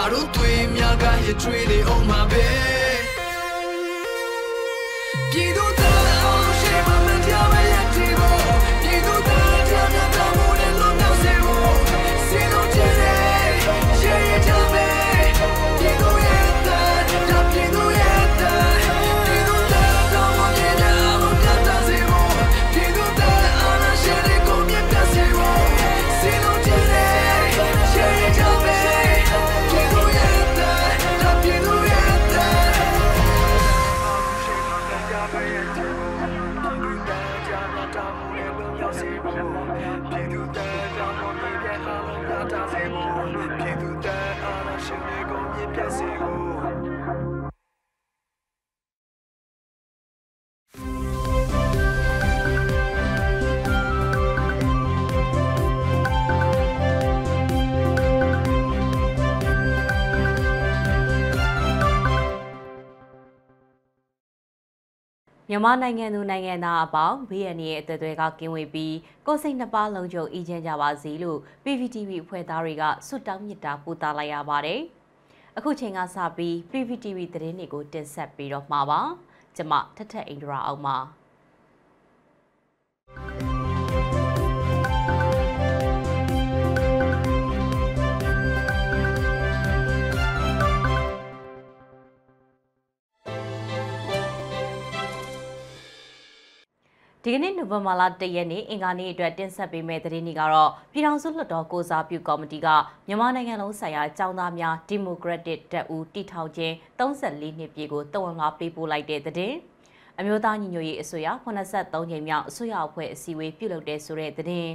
ငါတို့တွေ့များကရကျွေးနေအောင်မှာပဲပြည်သူ မြန်မာနိုင်ငံသူနိုင်ငံသားအပေါင်း BNN ရဲ့အသက်တွေကကင်းဝေးပြီးကိုယ်စိတ်နှစ်ပါးလုံးချုပ်အေးချမ်းကြပါစေလို့ PPTV အဖွဲ့သားတွေကဆုတောင်းမေတ္တာပို့သလိုက်ရပါတယ်။အခုချိန်ကစပြီး PPTV သတင်းတွေကိုတင်ဆက်ပြီးတော့မှာပါ။ကျွန်မထထအိန္ဒရာအောင်ပါ။ ဒီကနေ့နိုဝင်ဘာလ1ရက်နေ့အင်္ဂါနေ့အတွက်တင်ဆက်ပေးမယ့်သတင်းတွေကတော့ပြည်ထောင်စုလွှတ်တော်ကိုစားပြုကော်မတီကမြန်မာနိုင်ငံလုံးဆိုင်ရာចောင်းသားများဒီမိုကရက်တစ်တပ်ဦးတည်ထောင်ခြင်း34နှစ်ပြည့်ကိုတဝန်လာပေးပို့လိုက်တဲ့သတင်းအမျိုးသားညီညွတ်ရေးအစိုးရ83ကြိမ်မြောက်အစိုးရအဖွဲ့အစည်းအဝေးပြုလုပ်တဲ့ဆိုတဲ့သတင်း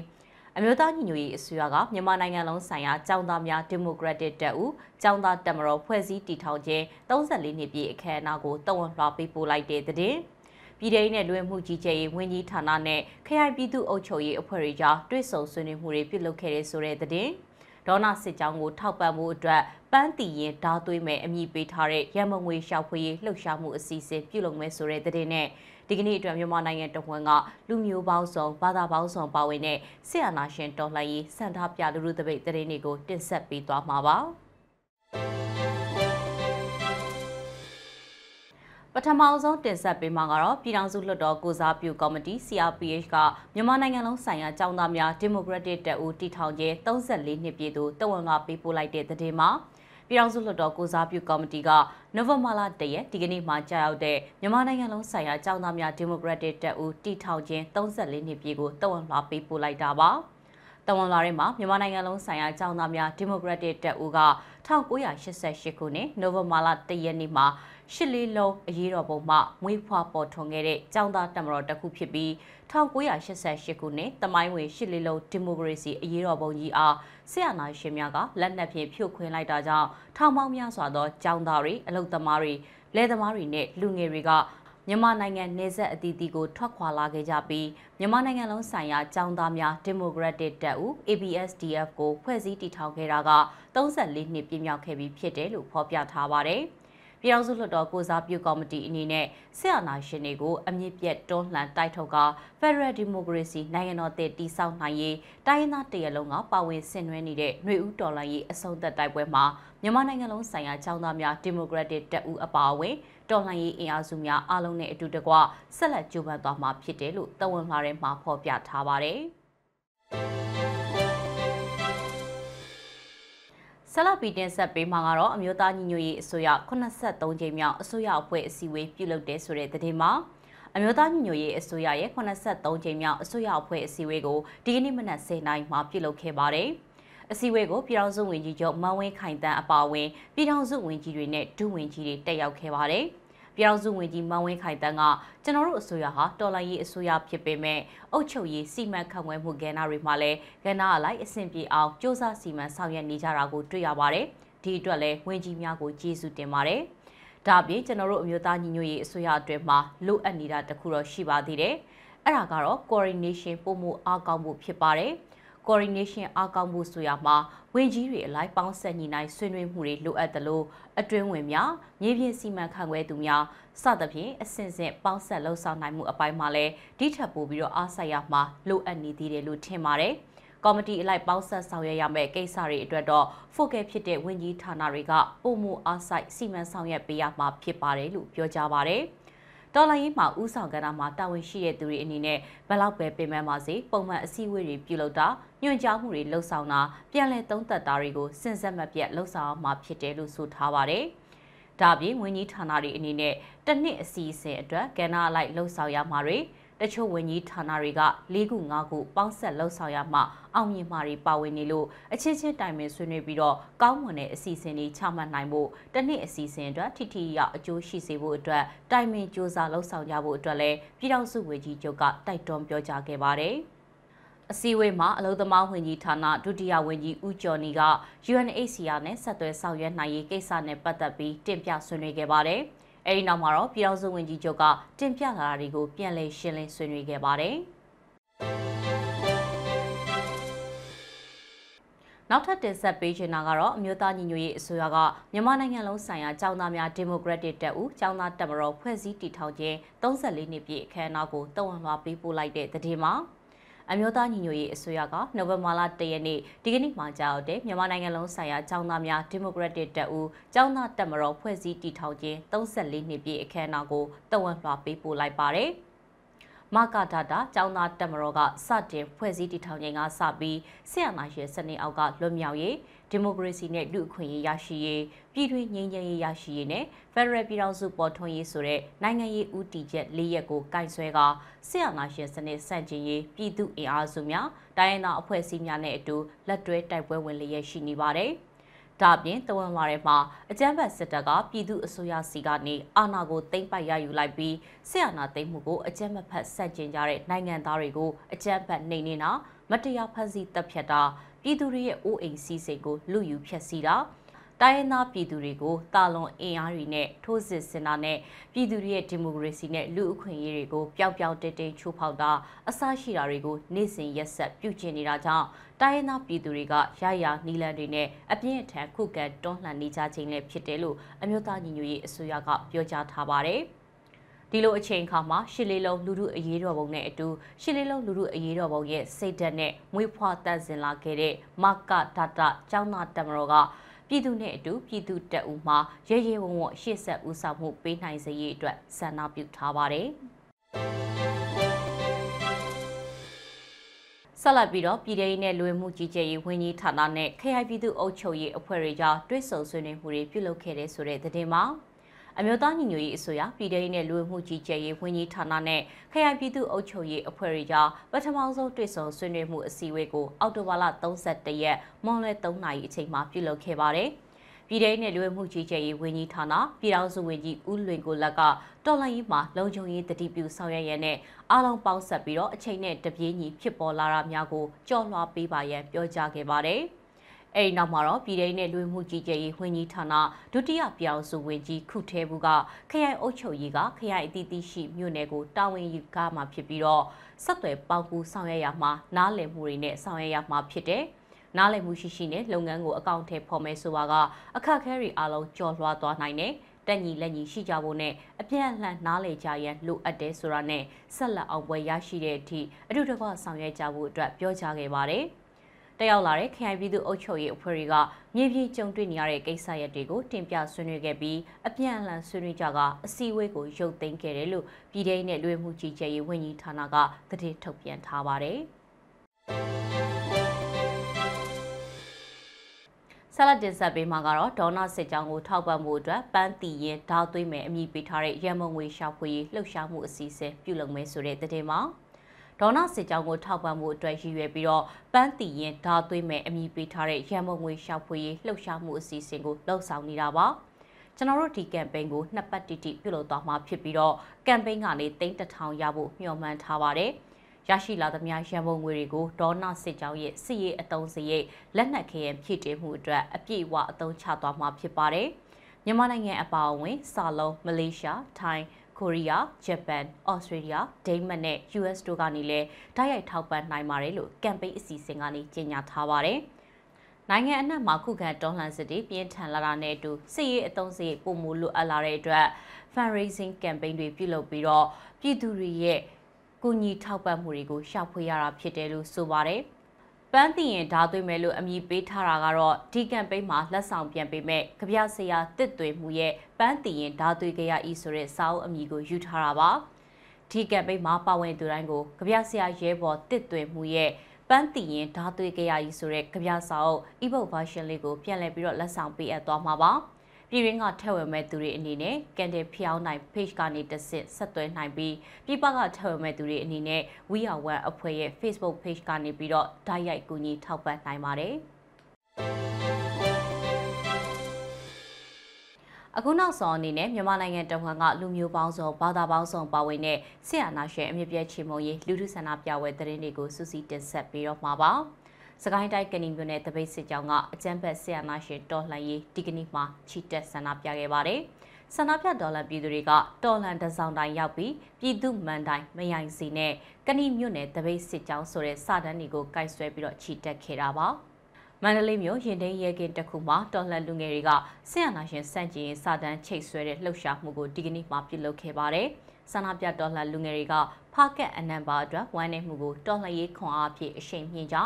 အမျိုးသားညီညွတ်ရေးအစိုးရကမြန်မာနိုင်ငံလုံးဆိုင်ရာចောင်းသားများဒီမိုကရက်တစ်တပ်ဦးចောင်းသားတပ်မတော်ဖွဲ့စည်းတည်ထောင်ခြင်း34နှစ်ပြည့်အခမ်းအနားကိုတဝန်လာပေးပို့လိုက်တဲ့သတင်း ပြည်ထောင်နဲ့လွှဲမှုကြီးကြပ်ရေးဝန်ကြီးဌာနနဲ့ခရိုင်ပြည်သူ့အုပ်ချုပ်ရေးအဖွဲ့တွေကြားတွဲဆုံဆွေးနွေးမှုတွေပြုလုပ်ခဲ့တဲ့ဆိုတဲ့သတင်းဒေါနာစစ်ကြောင်းကိုထောက်ပံ့မှုအတွက်ပန်းတီရင်ဓာသွေးမဲ့အမိပေးထားတဲ့ရမငွေရှောက်ဖွေးလှုပ်ရှားမှုအစီအစဉ်ပြုလုပ်မယ်ဆိုတဲ့သတင်းနဲ့ဒီကနေ့အတွက်မြန်မာနိုင်ငံတဝန်းကလူမျိုးပေါင်းစုံဘာသာပေါင်းစုံပါဝင်တဲ့ဆီယနာရှင်တော်လှန်ရေးစံထားပြလူလူတပိတ်သတင်းတွေကိုတင်ဆက်ပေးသွားမှာပါ။ ပထမဆုံးတင်ဆက်ပေးမှာကတော့ပြည်ထောင်စုလွှတ်တော်ကိုစားပြုကော်မတီ CRPH ကမြန်မာနိုင်ငံလုံးဆိုင်ရာကျောင်းသားများဒီမိုကရက်တစ်တပ်ဦးတည်ထောင်ရေး34နှစ်ပြည့်သို့တဝန်ကပေးပို့လိုက်တဲ့သတင်းမှာပြည်ထောင်စုလွှတ်တော်ကိုစားပြုကော်မတီကနိုဝင်ဘာလ10ရက်ဒီကနေ့မှာကြာရောက်တဲ့မြန်မာနိုင်ငံလုံးဆိုင်ရာကျောင်းသားများဒီမိုကရက်တစ်တပ်ဦးတည်ထောင်ခြင်း34နှစ်ပြည့်ကိုတဝန်လာပေးပို့လိုက်တာပါ။တဝန်လာရဲမှာမြန်မာနိုင်ငံလုံးဆိုင်ရာကျောင်းသားများဒီမိုကရက်တစ်တပ်ဦးက1988ခုနှစ်နိုဝင်ဘာလ1ရက်နေ့မှာ ရှစ်လေးလုံးအရေးတော်ပုံမှမွေးဖွားပေါ်ထွန်းခဲ့တဲ့ကျောင်းသားတမတော်တစ်ခုဖြစ်ပြီး1988ခုနှစ်တမိုင်းဝင်ရှစ်လေးလုံးဒီမိုကရေစီအရေးတော်ပုံကြီးအားဆရာနာရှင်များကလက်နက်ဖြင့်ဖြိုခွင်းလိုက်တာကြောင့်ထောင်ပေါင်းများစွာသောကျောင်းသားတွေအလုပ်သမားတွေလယ်သမားတွေနဲ့လူငယ်တွေကမြန်မာနိုင်ငံနေဆက်အသီးသီးကိုထွက်ခွာလာခဲ့ကြပြီးမြန်မာနိုင်ငံလုံးဆိုင်ရာចောင်းသားများဒီမိုကရက်တစ်တပ်ဦး ABSDF ကိုဖွဲ့စည်းတည်ထောင်ခဲ့တာက34နှစ်ပြည့်မြောက်ခဲ့ပြီဖြစ်တယ်လို့ဖော်ပြထားပါတယ်။ ပြည်ထောင်စုလွှတ်တော်ကိုစားပြုကော်မတီအနေနဲ့စစ်အာဏာရှင်တွေကိုအမြင့်ပြတ်တွန်းလှန်တိုက်ထုတ်က Federal Democracy နိုင်ငံတော်တည်တည်ဆောက်နိုင်ရေးတိုင်းရင်းသားတရလုံးကပါဝင်ဆင်နွှဲနေတဲ့ຫນွေဦးတော်လှန်ရေးအဆုံးသက်တိုက်ပွဲမှာမြန်မာနိုင်ငံလုံးဆိုင်ရာចောင်းသားများဒီမိုကရက်တစ်တပ်ဦးအပါအဝင်တော်လှန်ရေးအင်အားစုများအားလုံးနဲ့အတူတကွဆက်လက်ကြိုးပမ်းသွားမှာဖြစ်တယ်လို့တဝန်လာထဲမှာဖော်ပြထားပါတယ်။ ဆက်လက်ပြီးတင်ဆက်ပေးမှာကတော့အမျိုးသားညီညွတ်ရေးအစိုးရ83ကြိမ်မြောက်အစိုးရအဖွဲ့အစည်းအဝေးပြုလုပ်တဲ့ဆိုတဲ့သတင်းမှာအမျိုးသားညီညွတ်ရေးအစိုးရရဲ့83ကြိမ်မြောက်အစိုးရအဖွဲ့အစည်းအဝေးကိုဒီကနေ့မနက်10:00နာရီမှာပြုလုပ်ခဲ့ပါတယ်။အစည်းအဝေးကိုပြည်ထောင်စုဝန်ကြီးချုပ်မန်ဝင်းခိုင်တန်းအပါအဝင်ပြည်ထောင်စုဝန်ကြီးတွေနဲ့ဒုဝန်ကြီးတွေတက်ရောက်ခဲ့ပါတယ်။ ပြည်ထောင်စုဝန်ကြီးမန်ဝင်းခိုင်တန်းကကျွန်တော်တို့အစိုးရဟာတော်လှန်ရေးအစိုးရဖြစ်ပေမဲ့အုပ်ချုပ်ရေးစီမံခန့်ခွဲမှုကဏ္ဍတွေမှာလည်းကဏ္ဍအလိုက်အဆင့်ပြေအောင်စ조사စီမံဆောင်ရွက်နေကြတာကိုတွေ့ရပါတယ်။ဒီအတွက်လည်းဝန်ကြီးများကိုကျေးဇူးတင်ပါတယ်။ဒါပြင်ကျွန်တော်တို့အမျိုးသားညီညွတ်ရေးအစိုးရအတွင်းမှာလိုအပ်နေတာတခုတော့ရှိပါသေးတယ်။အဲ့ဒါကတော့ coordination ပုံမှုအားကောင်းမှုဖြစ်ပါတယ်။ coordination အားကောင်းမှုဆိုရမှာဝင်ကြီးတွေအလိုက်ပေါင်းဆက်ညီနိုင်ဆွေးနွေးမှုတွေလိုအပ်တယ်လို့အတွင်းဝင်များမြေပြင်စီမံခန့်ခွဲသူများစသဖြင့်အစဉ်စဉ်ပေါင်းဆက်လှုပ်ဆောင်နိုင်မှုအပိုင်းမှာလည်းဒီထက်ပိုပြီးတော့အားစိုက်ရမှာလိုအပ်နေသေးတယ်လို့ထင်ပါတယ်။ကော်မတီအလိုက်ပေါင်းဆက်ဆောင်ရွက်ရမယ့်ကိစ္စတွေအတွက်တော့ focus ဖြစ်တဲ့ဝန်ကြီးဌာနတွေကပုံမှုအားစိုက်စီမံဆောင်ရွက်ပေးရမှာဖြစ်ပါတယ်လို့ပြောကြပါဗျ။ တော်လိုင်းရေးမှာဥဆောင်ကဏ္ဍမှာတာဝန်ရှိတဲ့သူတွေအနေနဲ့ဘယ်လောက်ပဲပြင်ပန်းပါစေပုံမှန်အစည်းအဝေးတွေပြုလုပ်တာညွှန်ကြားမှုတွေလှုပ်ဆောင်တာပြန်လည်သုံးသပ်တာတွေကိုစဉ်ဆက်မပြတ်လှုပ်ဆောင်မှာဖြစ်တယ်လို့ဆိုထားပါတယ်။ဒါပြင်ဝန်ကြီးဌာနတွေအနေနဲ့တစ်နှစ်အစီအစဉ်အတွက်ကဏ္ဍအလိုက်လှုပ်ဆောင်ရမှာတွေ တချို့ဝန်ကြီးဌာနတွေက၄ခု၅ခုပေါင်းဆက်လှုပ်ဆောင်ရမှအောင်မြင်မှာတွေပါဝင်နေလို့အချင်းချင်းတိုင်ပင်ဆွေးနွေးပြီးတော့ကောင်းမွန်တဲ့အစီအစဉ်တွေချမှတ်နိုင်ဖို့တနည်းအစီအစဉ်အတွက်ထိထိရောက်အကျိုးရှိစေဖို့အတွက်တိုင်ပင်စ조사လှုပ်ဆောင်ကြဖို့အတွက်လည်းပြည်ထောင်စုဝန်ကြီးချုပ်ကတိုက်တွန်းပြောကြားခဲ့ပါတယ်အစည်းအဝေးမှာအလုံသမားဝန်ကြီးဌာနဒုတိယဝန်ကြီးဦးကျော်နီက UNHCR နဲ့ဆက်သွယ်ဆောင်ရွက်နိုင်ရေးကိစ္စနဲ့ပတ်သက်ပြီးတင်ပြဆွေးနွေးခဲ့ပါတယ်။ အဲဒီနောက်မှာတော့ပြည်ထောင်စုဝန်ကြီးချုပ်ကတင်ပြလာတာတွေကိုပြန်လည်ရှင်းလင်းဆွေးနွေးခဲ့ပါတယ်။နောက်ထပ်တင်ဆက်ပေးချင်တာကတော့အမျိုးသားညီညွတ်ရေးအစိုးရကမြန်မာနိုင်ငံလုံးဆိုင်ရာចောင်းသားများဒီမိုကရက်တစ်တပ်ဦးចောင်းသားတပ်မတော်ဖွဲ့စည်းတည်ထောင်ခြင်း34နှစ်ပြည့်အခမ်းအနားကိုတဝန်လွှာပေးပို့လိုက်တဲ့တဲ့တင်မှာ အမျိုးသားညီညွတ်ရေးအစိုးရကနိုဝင်ဘာလ၁ရက်နေ့ဒီကနေ့မှကြာရောက်တဲ့မြန်မာနိုင်ငံလုံးဆိုင်ရာចောင်းသားများဒီမိုကရက်တစ်တပ်ဦးចောင်းသားတပ်မတော်ဖွဲ့စည်းတည်ထောင်ခြင်း34နှစ်ပြည့်အခမ်းအနားကိုတဝန်လွှာပေးပို့လိုက်ပါတယ်။မကဒါတာကျောင်းသားတက်မတော်ကစတင်ဖွဲ့စည်းတည်ထောင်ခြင်းကစပြီးဆရာနာရှင်စနစ်အောက်ကလွတ်မြောက်ရေး ဒီမိုကရေစီနဲ့လူ့အခွင့်အရေးရရှိရေးပြည်တွင်းငြိမ်းချမ်းရေးရရှိရေးနဲ့ဖက်ဒရယ်ပြည်ထောင်စုပေါ်ထွန်းရေးဆိုတဲ့နိုင်ငံရေးဦးတည်ချက်၄ရက်ကိုကင်ဆယ်ကဆရာနာရှင်စနစ်စန့်ကျင်ရေးပြည်သူအင်အားစုများတိုင်းရင်းသားအဖွဲ့အစည်းများနဲ့အတူလက်တွဲတိုက်ပွဲဝင်လျက်ရှိနေပါတယ်။ဒါအပြင်တဝန်လာထဲမှာအကြမ်းဖက်စစ်တပ်ကပြည်သူအစိုးရစီကနေအာဏာကိုသိမ်းပိုက်ရယူလိုက်ပြီးဆရာနာသိမ်းမှုကိုအကြမ်းမဖက်ဆက်ကျင်ကြတဲ့နိုင်ငံသားတွေကိုအကြမ်းဖက်နှိမ်နင်းတာမတရားဖန်ဆီးတပ်ဖြတ်တာ ပြည်သူတွေရဲ့အိုးအိမ်စီးစိမ်ကိုလူယူဖျက်ဆီးတာတိုင်းရင်းသားပြည်သူတွေကိုတာလွန်အင်အားတွေနဲ့ထိုးစစ်ဆင်တာနဲ့ပြည်သူတွေရဲ့ဒီမိုကရေစီနဲ့လူအခွင့်အရေးတွေကိုပျောက်ပျောက်တိတ်တိတ်ချိုးဖောက်တာအစရှိတာတွေကိုနေ့စဉ်ရက်ဆက်ပြုကျင့်နေတာကြောင့်တိုင်းရင်းသားပြည်သူတွေကရရနီလန်တွေနဲ့အပြင်းအထန်ခုခံတွန်းလှန်နေကြခြင်းလည်းဖြစ်တယ်လို့အမျိုးသားညီညွတ်ရေးအစိုးရကပြောကြားထားပါတယ်။ ဒီလိုအချိန်အခါမှာရှစ်လေးလုံးလူမှုအရေးတော်ပုံနဲ့အတူရှစ်လေးလုံးလူမှုအရေးတော်ပုံရဲ့စိတ်ဓာတ်နဲ့မွေးဖွားတန့်စင်လာခဲ့တဲ့မကဒတာကျောင်းသားတမတော်ကပြည်သူနဲ့အတူပြည်သူတက်ဦးမှာရဲရဲဝံ့ဝံ့ရှေ့ဆက်ဦးဆောင်မှုပေးနိုင်စေရေးအတွက်ဆန္ဒပြုထားပါတယ်။ဆက်လက်ပြီးတော့ပြည်ထောင်နဲ့လူဝင်မှုကြီးကြပ်ရေးဝန်ကြီးဌာနနဲ့ခရိုင်ပြည်သူ့အုပ်ချုပ်ရေးအဖွဲ့တွေကြားတွဲဆုံဆွေးနွေးမှုတွေပြုလုပ်ခဲ့တဲ့ဆိုတဲ့သတင်းမှာ အမျိုးသားညီညွတ်ရေးအစိုးရပြည်ထောင်နဲ့လူဝင်မှုကြီးကြပ်ရေးဝန်ကြီးဌာနနဲ့ခရိုင်ပြည်သူ့အုပ်ချုပ်ရေးအဖွဲ့တွေကြားပထမဆုံးတွဲဆုံဆွေးနွေးမှုအစည်းအဝေးကိုအောက်တိုဘာလ31ရက်မွန်လွဲ3နာရီအချိန်မှာပြုလုပ်ခဲ့ပါတယ်။ပြည်ထောင်နဲ့လူဝမှုကြီးကြပ်ရေးဝန်ကြီးဌာနပြည်ထောင်စုဝန်ကြီးဦးလွင်ကိုလက်ကတော်လှန်ရေးမှာလုံခြုံရေးတတိပြုဆောင်ရွက်ရတဲ့အားလုံးပေါင်းဆက်ပြီးတော့အချိန်နဲ့တပြေးညီဖြစ်ပေါ်လာတာများကိုကြော်လွှာပေးပါရန်ပြောကြားခဲ့ပါတယ်။ အဲဒီနောက်မှာတော့ပြည်ထောင်နဲ့လူမှုကြီးကြပ်ရေးဝန်ကြီးဌာနဒုတိယပြောင်စုဝန်ကြီးခုထဲဘူးကခရိုင်အုပ်ချုပ်ရေးကခရိုင်အသီးသီးရှိမြို့နယ်ကိုတာဝန်ယူကားမှာဖြစ်ပြီးတော့ဆက်သွယ်ပေါကူဆောင်ရွက်ရမှာနားလည်မှုတွေနဲ့ဆောင်ရွက်ရမှာဖြစ်တယ်။နားလည်မှုရှိရှိနဲ့လုပ်ငန်းကိုအကောင့်ထဲဖော်မယ်ဆိုတာကအခက်အခဲတွေအလုံးကျော်လွှားသွားနိုင်တယ်တက်ညီလက်ညီရှိကြဖို့နဲ့အပြည့်အလှန်နားလည်ကြရန်လိုအပ်တယ်ဆိုတာနဲ့ဆက်လက်အောင်ပွဲရရှိတဲ့အထိအထူးတကွဆောင်ရွက်ကြဖို့အတွက်ပြောကြားခဲ့ပါတယ်။ တက်ရောက်လာတဲ့ခရိုင်ပြည်သူ့အုပ်ချုပ်ရေးအဖွဲ့တွေကမြေပြင်ကြုံတွေ့နေရတဲ့ကိစ္စရပ်တွေကိုတင်ပြဆွေးနွေးခဲ့ပြီးအပြန်အလှန်ဆွေးနွေးကြကအစည်းအဝေးကိုရုပ်သိမ်းခဲ့တယ်လို့ပြည်ထောင်နဲ့လူဝင်မှုကြီးကြပ်ရေးဝန်ကြီးဌာနကသတင်းထုတ်ပြန်ထားပါတယ်။ဆက်လက်တင်ဆက်ပေးမှာကတော့ဒေါနာစစ်ကြောင်းကိုထောက်ပံ့မှုအတွက်ပန်းတီရင်ဓာသွေးမယ်အမည်ပေးထားတဲ့ရန်မုံငွေရှာဖွေရေးလှုပ်ရှားမှုအစီအစဉ်ပြုလုပ်မယ်ဆိုတဲ့သတင်းမှာ ဒေါနာစစ်ကြောင်းကိုထောက်ပံ့မှုအတွက်ရည်ရွယ်ပြီးတော့ပန်းတီရင်ဓာသွေးမယ်အမည်ပေးထားတဲ့ရန်မုံငွေရှာဖွေရေးလှုပ်ရှားမှုအစီအစဉ်ကိုလှုပ်ဆောင်နေတာပါကျွန်တော်တို့ဒီကမ်ပိန်းကိုနှစ်ပတ်တိတိပြုလုပ်သွားမှာဖြစ်ပြီးတော့ကမ်ပိန်းကနေတိန်းတထောင်ရဖို့မျှော်မှန်းထားပါတယ်။ရရှိလာသမျှရန်ပုံငွေတွေကိုဒေါနာစစ်ကြောင်းရဲ့စစ်ရေးအတုံးစရိတ်လက်နက်ခဲယံဖြည့်တင်းမှုအတွက်အပြည့်အဝအသုံးချသွားမှာဖြစ်ပါတယ်။မြန်မာနိုင်ငံအပါအဝင်စာလုံးမလေးရှားထိုင်း ကူကိုရီးယားဂျပန်ဩစတြေးလျဒိန်းမတ်နဲ့ US တို့ကနေလည်းတိုက်ရိုက်ထောက်ပံ့နိုင်ပါတယ်လို့ကမ်ပိန်းအစီအစဉ်ကနေကြေညာထားပါတယ်နိုင်ငံအနှံ့မှာခုခံတော်လှန်စစ်တွေပြင်းထန်လာတာနဲ့အတူစစ်ရေးအုံစည်းပုံမူလိုအပ်လာတဲ့အတွက် fundraising campaign တွေပြုလုပ်ပြီးတော့ပြည်သူတွေရဲ့ကူညီထောက်ပံ့မှုတွေကိုရှာဖွေရတာဖြစ်တယ်လို့ဆိုပါတယ် ပန်းတီရင်ဓာသွေးမယ်လို့အမည်ပေးထားတာကတော့ဒီကမ်ပိန်းမှာလက်ဆောင်ပြန်ပေးမဲ့ကြပြဆရာတစ်သွေးမှုရဲ့ပန်းတီရင်ဓာသွေးကြရဤဆိုတဲ့စာအုပ်အမည်ကိုယူထားတာပါဒီကမ်ပိန်းမှာပါဝင်သူတိုင်းကိုကြပြဆရာရဲဘော်တစ်သွေးမှုရဲ့ပန်းတီရင်ဓာသွေးကြရဤဆိုတဲ့ကြပြစာအုပ် ebook version လေးကိုပြန်လည်ပြီးတော့လက်ဆောင်ပေးအပ်သွားမှာပါ ပြည်ရင်းကထက်ဝယ်မဲ့သူတွေအနေနဲ့ကန်တယ်ဖျောင်းနိုင် page ကနေတစ်ဆင့်ဆက်သွဲနိုင်ပြီးပြည်ပကထက်ဝယ်မဲ့သူတွေအနေနဲ့ We Are One အဖွဲ့ရဲ့ Facebook page ကနေပြီးတော့ဓာတ်ရိုက်ကူညီထောက်ပံ့နိုင်ပါတယ်အခုနောက်ဆုံးအနေနဲ့မြန်မာနိုင်ငံတဝန်းကလူမျိုးပေါင်းစုံဘာသာပေါင်းစုံပါဝင်တဲ့ဆရာနာရှင်အမြင့်ပြည့်ချေမုံရေးလူထုဆန္ဒပြပွဲသတင်းတွေကိုစူးစီးတင်ဆက်ပေးတော့မှာပါ။ စကိုင်းတိုင်းကဏီမြို့နယ်တပိတ်စစ်ကြောင်းကအကြမ်းဖက်ဆရာနာရှင်တော်လှန်ရေးဒီကနေ့မှချီတက်ဆန္ဒပြခဲ့ပါတယ်။ဆန္ဒပြဒေါ်လာပြည်သူတွေကတော်လန်တစောင်းတိုင်းရောက်ပြီးပြည်သူမှန်တိုင်းမယိုင်စီနဲ့ကဏီမြို့နယ်တပိတ်စစ်ကြောင်းဆိုတဲ့စာတန်းတွေကိုကိုက်ဆွဲပြီးတော့ချီတက်ခဲ့တာပါ။မန္တလေးမြို့ရင်သိမ်းရဲကင်းတစ်ခုမှာတော်လှန်လူငယ်တွေကဆရာနာရှင်စန့်ကျင်စာတန်းချိတ်ဆွဲတဲ့လှုပ်ရှားမှုကိုဒီကနေ့မှပြုလုပ်ခဲ့ပါတယ်။ဆန္ဒပြတော်လှန်လူငယ်တွေကဖားကက်အနံပါအတွက်ဝမ်းနေမှုကိုတော်လှန်ရေးခွန်အားဖြင့်အရှိန်မြင့်ကြ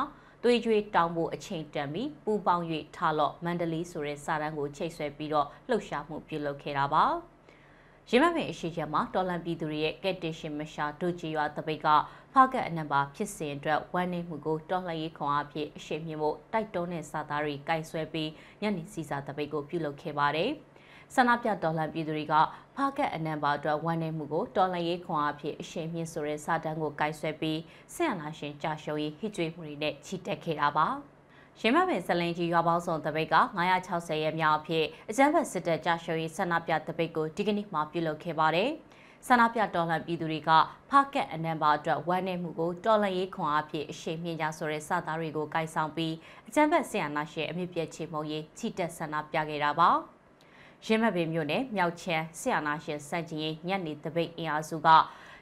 သွေးကြွေးတောင်းဖို့အချိန်တန်ပြီးပူပေါင်း၍ထားလော့မန္တလေးဆိုတဲ့စာတန်းကိုချိတ်ဆွဲပြီးတော့လှုပ်ရှားမှုပြုလုပ်ခဲ့တာပါရင်းမပင်အရှိချက်မှာတော်လန်ပြည်သူတွေရဲ့ကက်တင်ရှင်မရှာဒုချီရွာတပိတ်ကဖားကက်အနံပါဖြစ်စဉ်အတွက်ဝမ်းနည်းမှုကိုတော်လှန်ရေးခွန်အားဖြင့်အရှိန်မြင့်ဖို့တိုက်တွန်းတဲ့စာသားတွေကင်ဆွဲပြီးညနေစီစာတပိတ်ကိုပြုလုပ်ခဲ့ပါတယ်။ ဆန္ဒပြတော်လှန်ပြည်သူတွေကဖားကက်အနံပါအတွက်ဝန်နေမှုကိုတော်လှန်ရေးခွန်အားဖြင့်အရှိန်မြင့်ဆိုတဲ့စာတမ်းကိုကိုင်ဆွဲပြီးဆင်အနာရှင်ကြာရှုံးရေးဟစ်ကြွေးမှုတွေနဲ့ချီတက်ခဲ့တာပါရင်းမပင်ဇလင်ကြီးရွာပေါင်းစုံတပိတ်က960ရဲ့မြောက်အဖြစ်အကြမ်းဖက်စစ်တပ်ကြာရှုံးရေးဆန္ဒပြတပိတ်ကိုဒီကနေ့မှပြုလုပ်ခဲ့ပါတယ်ဆန္ဒပြတော်လှန်ပြည်သူတွေကဖားကက်အနံပါအတွက်ဝမ်းနေမှုကိုတော်လှန်ရေးခွန်အားဖြင့်အရှိန်မြင့်ကြဆိုတဲ့စာသားတွေကိုကိုင်ဆောင်ပြီးအကြမ်းဖက်ဆင်အာဏာရှင်အမြင့်ပြည့်ချေမှုရေးချီတက်ဆန္ဒပြခဲ့တာပါ။ ရင်းမပင်မြို့နယ်မြောက်ချမ်းဆီယနာရှင်စန့်ကျင်ရေးညနေတပိတ်အင်အားစုက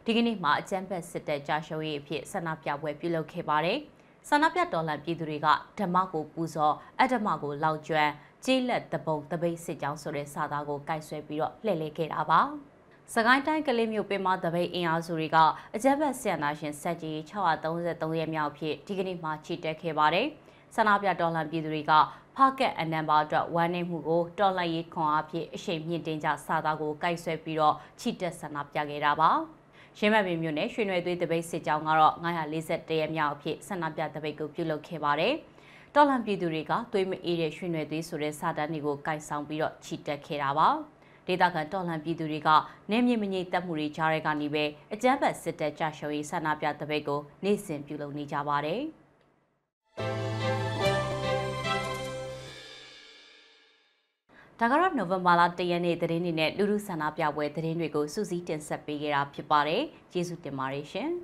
ဒီကနေ့မှာအကြမ်းဖက်စစ်တပ်ကြာရှုံးရေးအဖြစ်ဆန္ဒပြပွဲပြုလုပ်ခဲ့ပါတယ်။ဆန္ဒပြတော်လှန်ပြည်သူတွေကဓမ္မကိုပူဇော်အဓမ္မကိုလောက်ကျွမ်းကျေးလက်တပုံတပိတ်စစ်ကြောင်းဆိုတဲ့စာသားကိုကိုက်ဆွဲပြီးတော့လှည့်လည်ခဲ့တာပါ။စကိုင်းတိုင်းကလေးမျိုးပင်မတပိတ်အင်အားစုတွေကအကြမ်းဖက်ဆီယနာရှင်စက်ကြီး633ရက်မြောက်ဖြစ်ဒီကနေ့မှချီတက်ခဲ့ပါတယ်။ ဆန္ဒပြတော်လှန်ပြည်သူတွေကဖကက်အနံပါအတွက်ဝမ်းနေမှုကိုတော်လှန်ရေးခွန်အားဖြင့်အရှိန်မြင့်တင်ကြစာသားကိုကိုက်ဆွဲပြီးတော့ချီတက်ဆန္ဒပြခဲ့တာပါရင်းမပင်မြို့နယ်ရွှေနွယ်သွေးတပိတ်စစ်ကြောင်းကတော့941ရက်မြောက်အဖြစ်ဆန္ဒပြတပိတ်ကိုပြုလုပ်ခဲ့ပါတယ်တော်လန်ပြည်သူတွေကသွေးမအေးတဲ့ရွှေနွယ်သွေးဆိုတဲ့စာတမ်းတွေကိုကိုက်ဆောင်ပြီးတော့ချီတက်ခဲ့တာပါဒေတာကန်တော်လှန်ပြည်သူတွေကနေမြေမငြိမ်သက်မှုတွေကြားရကနေပဲအကြမ်းဖက်စစ်တပ်ကြရှုံးရေးဆန္ဒပြတပိတ်ကိုနေ့စဉ်ပြုလုပ်နေကြပါတယ်။ ဒါကတော့နိုဝင်ဘာလ၁ရက်နေ့သတင်းတွေနဲ့လူလူဆန္ဒပြပွဲသတင်းတွေကိုစူးစီးတင်ဆက်ပေးခဲ့တာဖြစ်ပါတယ်။ကျေးဇူးတင်ပါတယ်ရှင်။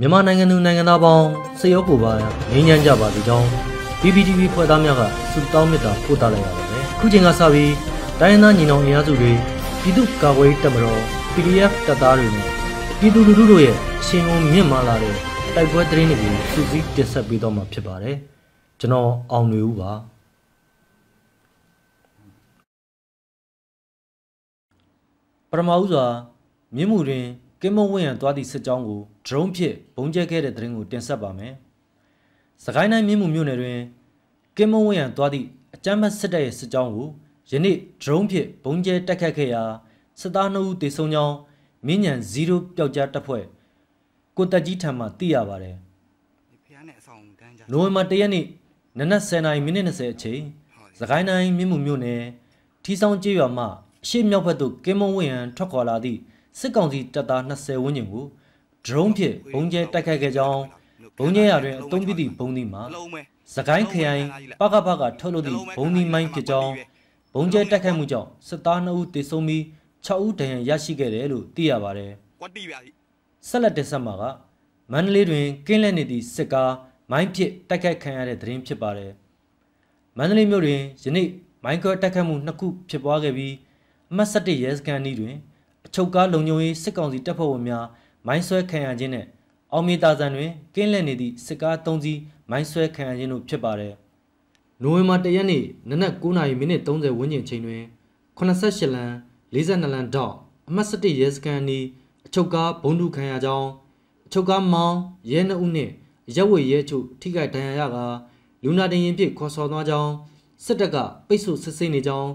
မြန်မာနိုင်ငံသူနိုင်ငံသားပေါင်းစေရောကိုပါငြိမ်းချမ်းကြပါသည်ကြောင်း PPTV ဖွဲ့သားများကစုတောင်းမေတ္တာပို့သလိုက်ရပါတယ်။ခုချိန်ကစပြီးတိုင်းရင်းသားညီနောင်အင်အားစုတွေပြည်သူ့ကာကွယ်တပ်မတော် PDF တပ်သားတွေနဲ့ပြည်သူလူထုတို့ရဲ့အရှင်ကုန်မြင့်မားလာတဲ့တိုက်ပွဲသတင်းတွေကိုစုစည်းတင်ဆက်ပေးတော့မှာဖြစ်ပါတယ်။ကျွန်တော်အောင်နေဦးပါ။ပရမဦးစွာမြင်းမှုတွင်ကင်းမဝင်းရန်သွားသည့်စစ်ကြောင်းကို drone ဖြင့်ဘုံကျဲခဲ့တဲ့သတင်းကိုတင်ဆက်ပါမယ်။စကိုင်းတိုင်းမြင်းမှုမြို့နယ်တွင်ကင်းမဝင်းရန်သွားသည့်အကြမ်းဖက်စစ်တပ်ရဲ့စစ်ကြောင်းကိုယနေ့ drone ဖြင့်ဘုံကျဲတက်ခတ်ခဲ့ရာ စစ်သား2ဦးတေဆုံးကြောင်းမင်းညံ0ပျောက်ကြားတပ်ဖွဲ့ကိုတက်ကြီးထံမှသိရပါတယ်ဖះနဲ့အဆောင်တန်းကြနိုဝင်ဘာ1ရက်နေ့နနက်10:30မိနစ်20အချိန်စကိုင်းတိုင်းမြင်းမှုမြို့နယ်ထီဆောင်ကျေးရွာမှအရှိမြောက်ဘက်သို့ကင်းမုံဝင်းရန်ထွက်ခွာလာသည့်စစ်ကောင်စီတပ်သား20ဝန်းကျင်ကို drone ဖြင့်ဘုံကျဲတိုက်ခိုက်ခဲ့ကြောင်းဘုံကျဲရာတွင်အုံပြသည့်ဘုံဒီမှာစကိုင်းခရိုင်ပကပကထုတ်လုပ်သည့်ဘုံဒီမိုင်းဖြစ်ကြောင်းဘုံကျဲတိုက်ခိုက်မှုကြောင့်စစ်သား2ဦးတေဆုံးပြီး 6ဦးဒဏ်ရာရရှိခဲ့တယ်လို့သိရပါတယ်။ကွက်တိဗျာဆက်လက်တင်ဆက်မှာကမန္တလေးတွင်ကင်းလက်နေသည့်စစ်ကားမိုင်းဖြစ်တိုက်ခိုက်ခံရတဲ့သတင်းဖြစ်ပါတယ်။မန္တလေးမြို့တွင်ယနေ့မိုင်းခွဲတိုက်ခိုက်မှုနှစ်ခုဖြစ်ပွားခဲ့ပြီးအမှတ်7ရဲစခန်းဤတွင်အချုပ်ကားလုံခြုံရေးစစ်ကောင်စီတပ်ဖွဲ့ဝင်များမိုင်းဆွဲခံရခြင်းနှင့်အောင်မြေတာဆန်တွင်ကင်းလက်နေသည့်စစ်ကား3စီးမိုင်းဆွဲခံရခြင်းတို့ဖြစ်ပါတယ်။နိုဝင်ဘာ1ရက်နေ့နနက်9:30မိနစ်30ဝန်းကျင်ချိန်တွင်88လမ်း 42လမ်းဒေါက်အမှတ်7ရဲစခန်းနီးအချုပ်ကားဘုံဒုခံရကြောင်းအချုပ်ကားမောင်းရဲနှုတ်နှင့်ရက်ဝေရဲချုပ်ထိခိုက်ဒဏ်ရာရကလူနာတင်ရင်ဖြင့်ခေါ်ဆော်သွားကြောင်းစစ်တပ်ကပိတ်ဆို့စစ်ဆေးနေကြောင်း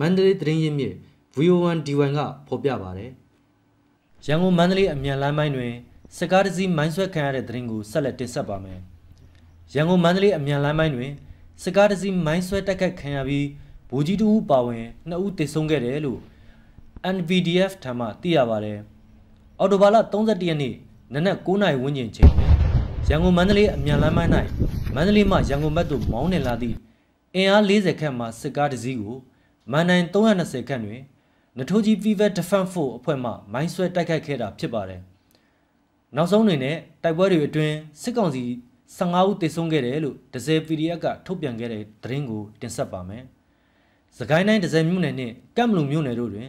မန္တလေးသတင်းရင်းမြစ် VO1 D1 ကဖော်ပြပါတယ်။ရန်ကုန်မန္တလေးအမြန်လမ်းပိုင်းတွင်စစ်ကားတစ်စီးမိုင်းဆွဲခံရတဲ့သတင်းကိုဆက်လက်တင်ဆက်ပါမယ်။ရန်ကုန်မန္တလေးအမြန်လမ်းပိုင်းတွင်စစ်ကားတစ်စီးမိုင်းဆွဲတိုက်ခိုက်ခံရပြီးဗိုလ်ကြီးတူပါဝင်နှစ်ဦးသေဆုံးခဲ့တယ်လို့ NVDF ထံမှသိရပါတယ်။အော်တိုဘာလ31ရက်နေ့နနက်9:00နာရီဝန်းကျင်ချိန်တွင်ရန်ကုန်မန္တလေးအမြန်လမ်းပိုင်း၌မန္တလေးမှရန်ကုန်ဘက်သို့မောင်းနှင်လာသည့်အင်အား40ခန့်မှစစ်ကားတစ်စီးကိုမန်နိုင်320ခန့်တွင်နထိုးကြီး Fever Defense Force အဖွဲ့မှမိုင်းဆွဲတိုက်ခိုက်ခဲ့တာဖြစ်ပါတယ်။နောက်ဆုံးအနေနဲ့တိုက်ပွဲတွေအတွင်းစစ်ကောင်စီ15ဦးသေဆုံးခဲ့တယ်လို့ဒဇယ် PDF ကထုတ်ပြန်ခဲ့တဲ့သတင်းကိုတင်ဆက်ပါမယ်။စကိုင်းတိုင်းဒဇယ်မြို့နယ်နှင့်ကမ်မလူမြို့နယ်တို့တွင်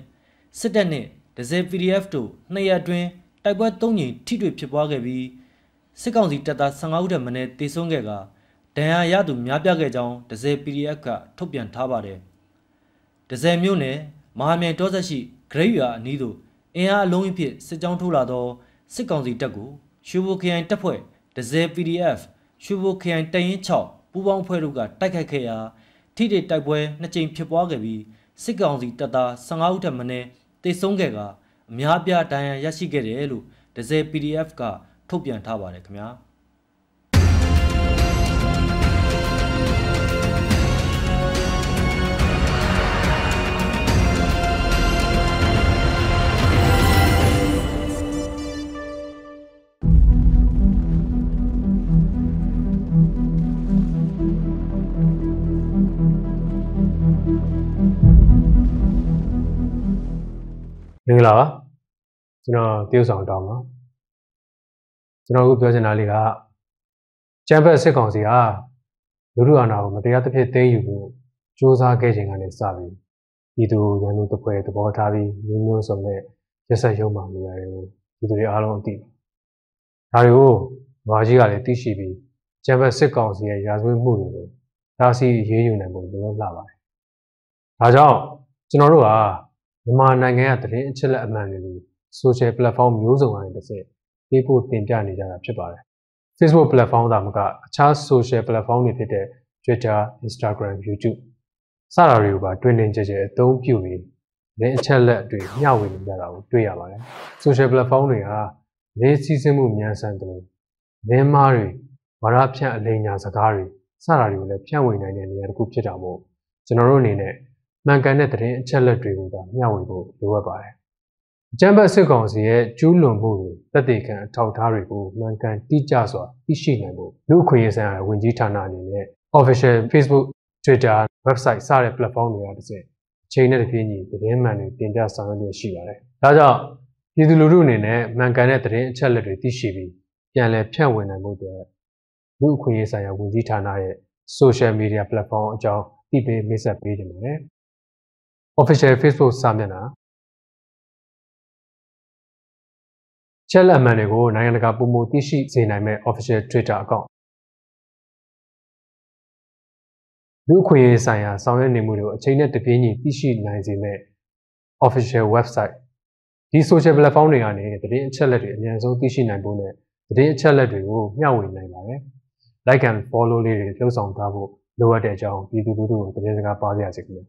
စစ်တပ်နှင့်ဒဇယ် PDF တို့နှစ်ရက်အတွင်းတိုက်ပွဲ၃ကြိမ်ထိတွေ့ဖြစ်ပွားခဲ့ပြီးစစ်ကောင်စီတပ်သား15ဦးထက်မနည်းတေဆုံးခဲ့ကဒဏ်ရာရသူများပြားခဲ့ကြောင်းဒဇယ် PDF ကထုတ်ပြန်ထားပါတယ်။ဒဇယ်မြို့နယ်မဟာမြိုင်တောဆက်ရှိဂရိတ်ရွာအနီးသို့အင်အားအလုံးအဖြစ်စစ်ကြောင်းထိုးလာသောစစ်ကောင်စီတပ်ကိုရွှေဘိုခရိုင်တပ်ဖွဲ့ဒဇယ် PDF ရွှေဘိုခရိုင်တရင်6ပူးပေါင်းဖွဲ့တို့ကတိုက်ခိုက်ခဲ့ရာထိတိတိုက်ပွဲနှစ်ကြိမ်ဖြစ်ပွားခဲ့ပြီးစစ်ကောင်စီတပ်သား15ဦးထက်မနည်း တေဆုံးခဲ့ကအများပြားဒဏ်ရာရရှိခဲ့တယ်လို့ဒဇယ် PDF ကထုတ်ပြန်ထားပါတယ်ခင်ဗျာ မင်္ဂလာပါကျွန်တော်တရုတ်ဆောင်တောင်းပါကျွန်တော်အခုပြောချင်တာလေးကကျန်းဖက်စစ်ကောင်စီကလူလူအာဏာကိုမတရားသဖြင့်သိမ်းယူဖို့စ조사ခဲ့ခြင်းကနေစပြီးပြည်သူရန်သူတပွဲသဘောထားပြီးမျိုးမျိုးစုံနဲ့ရက်ဆက်ရုံမှနေရတယ်ကိုပြည်သူတွေအားလုံးအသိပါဒါတွေကိုဘာကြီးကလည်းသိရှိပြီးကျန်းဖက်စစ်ကောင်စီရဲ့ရာဇဝတ်မှုတွေကိုဒါစီရေးယူနိုင်ဖို့လိုအပ်လာပါတယ်ဒါကြောင့်ကျွန်တော်တို့က မြန်မာနိုင်ငံကသတင်းအချက်အလက်အမှန်တွေကို social platform မျိုးစုံကနေတစ်ဆင့်ပေးဖို့တင်ပြနေကြတာဖြစ်ပါတယ်။ Facebook platform သာမကအခြား social platform တွေဖြစ်တဲ့ Twitter, Instagram, YouTube စတာတွေကိုပါတွင်တင်ကြကြအသုံးပြုပြီးသတင်းအချက်အလက်တွေမျှဝေနေကြတာကိုတွေ့ရပါတယ်။ social platform တွေကသတင်းစီးဆင်းမှုမြန်ဆန်တယ်လို့သတင်းမားတွေဝါဒဖြန့်အလိမ်ညာစကားတွေစတာတွေကိုလည်းဖြန့်ဝေနိုင်တဲ့နေရာတစ်ခုဖြစ်တာမို့ကျွန်တော်တို့အနေနဲ့ မှန်ကန်တဲ့သတင်းအချက်အလက်တွေကိုသာမျှဝေဖို့လိုအပ်ပါတယ်။အကြမ်းဖက်စစ်ကောင်စီရဲ့ကျူးလွန်မှုတွေတပ်တွေခံအထောက်အထားတွေကိုမှန်ကန်တိကျစွာသိရှိနိုင်ဖို့လူအခွင့်အရေးဆိုင်ရာဝန်ကြီးဌာနအနေနဲ့ official Facebook, Twitter, website စတဲ့ platform တွေကတစ်စက်အချိန်နဲ့တပြေးညီသတင်းမှန်တွေတင်ပြဆောင်ရွက်ရရှိပါတယ်။ဒါကြောင့်ပြည်သူလူထုအနေနဲ့မှန်ကန်တဲ့သတင်းအချက်အလက်တွေသိရှိပြီးပြန်လည်ဖြန့်ဝေနိုင်ဖို့အတွက်လူအခွင့်အရေးဆိုင်ရာဝန်ကြီးဌာနရဲ့ social media platform အကြောင်းသိပေးမိတ်ဆက်ပေးကြပါတယ်။ official Facebook စာမျက်နှာချက်လက်မှန်တွေကိုနိုင်ငံတကာပုံမသိရှိစေနိုင်မဲ့ official Twitter account လူခွင့်ရေးဆိုင်ရာဆောင်ရွက်နေမှုတွေကိုအချိန်နဲ့တပြေးညီသိရှိနိုင်စေမဲ့ official website ဒီ social platform တွေကနေသတင်းအချက်လက်တွေအများဆုံးသိရှိနိုင်ဖို့နဲ့သတင်းအချက်လက်တွေကိုမျှဝေနိုင်ပါတယ် like and follow လေးတွေလှုပ်ဆောင်ထားဖို့လိုအပ်တဲ့အကြောင်းပြည်သူလူထုကိုသတင်းစကားပါးရစေခင်ဗျာ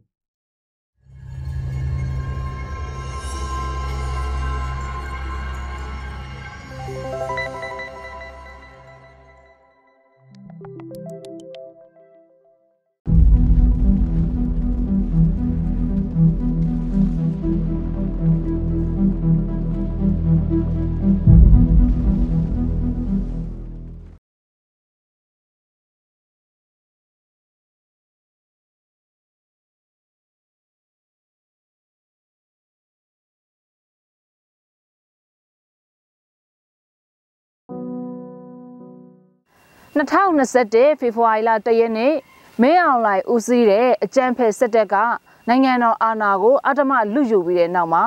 2021ဖေဖော်ဝါရီလ1ရက်နေ့မင်းအောင်လှိုင်ဦးစီးတဲ့အကြမ်းဖက်စစ်တပ်ကနိုင်ငံတော်အာဏာကိုအတ္တမလူယူပြီးတဲ့နောက်မှာ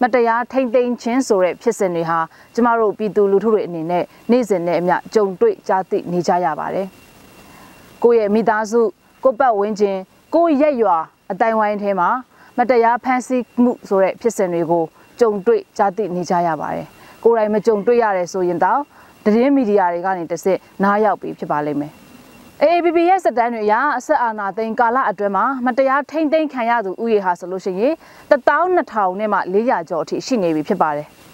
မတရားထိမ့်သိမ်းခြင်းဆိုတဲ့ဖြစ်စဉ်တွေဟာကျမတို့ပြည်သူလူထုတွေအနေနဲ့နေ့စဉ်နဲ့အမျှကြုံတွေ့ကြားသိနေကြရပါတယ်။ကိုယ့်ရဲ့မိသားစုကိုယ့်ပတ်ဝန်းကျင်ကိုယ့်ရဲ့ရွာအတိုင်းဝိုင်းထဲမှာမတရားဖန်ဆီးမှုဆိုတဲ့ဖြစ်စဉ်တွေကိုကြုံတွေ့ကြားသိနေကြရပါတယ်။ကိုယ်တိုင်မကြုံတွေ့ရတယ်ဆိုရင်တော့ သတင်းမီဒီယာတွေကနေတစ်စစ်နားရောက်ပြီးဖြစ်ပါလိမ့်မယ်။ AABB ရဲ့စက်တမ်းတွေအရအဆက်အာဏာသိမ်းကာလအတွင်းမှာမတရားထိမ့်သိမ်းခံရသူဥယေဟာဆိုလို့ရှိရင်12000နဲ့မှ400ကျော်အထိရှိနေပြီဖြစ်ပါတယ်။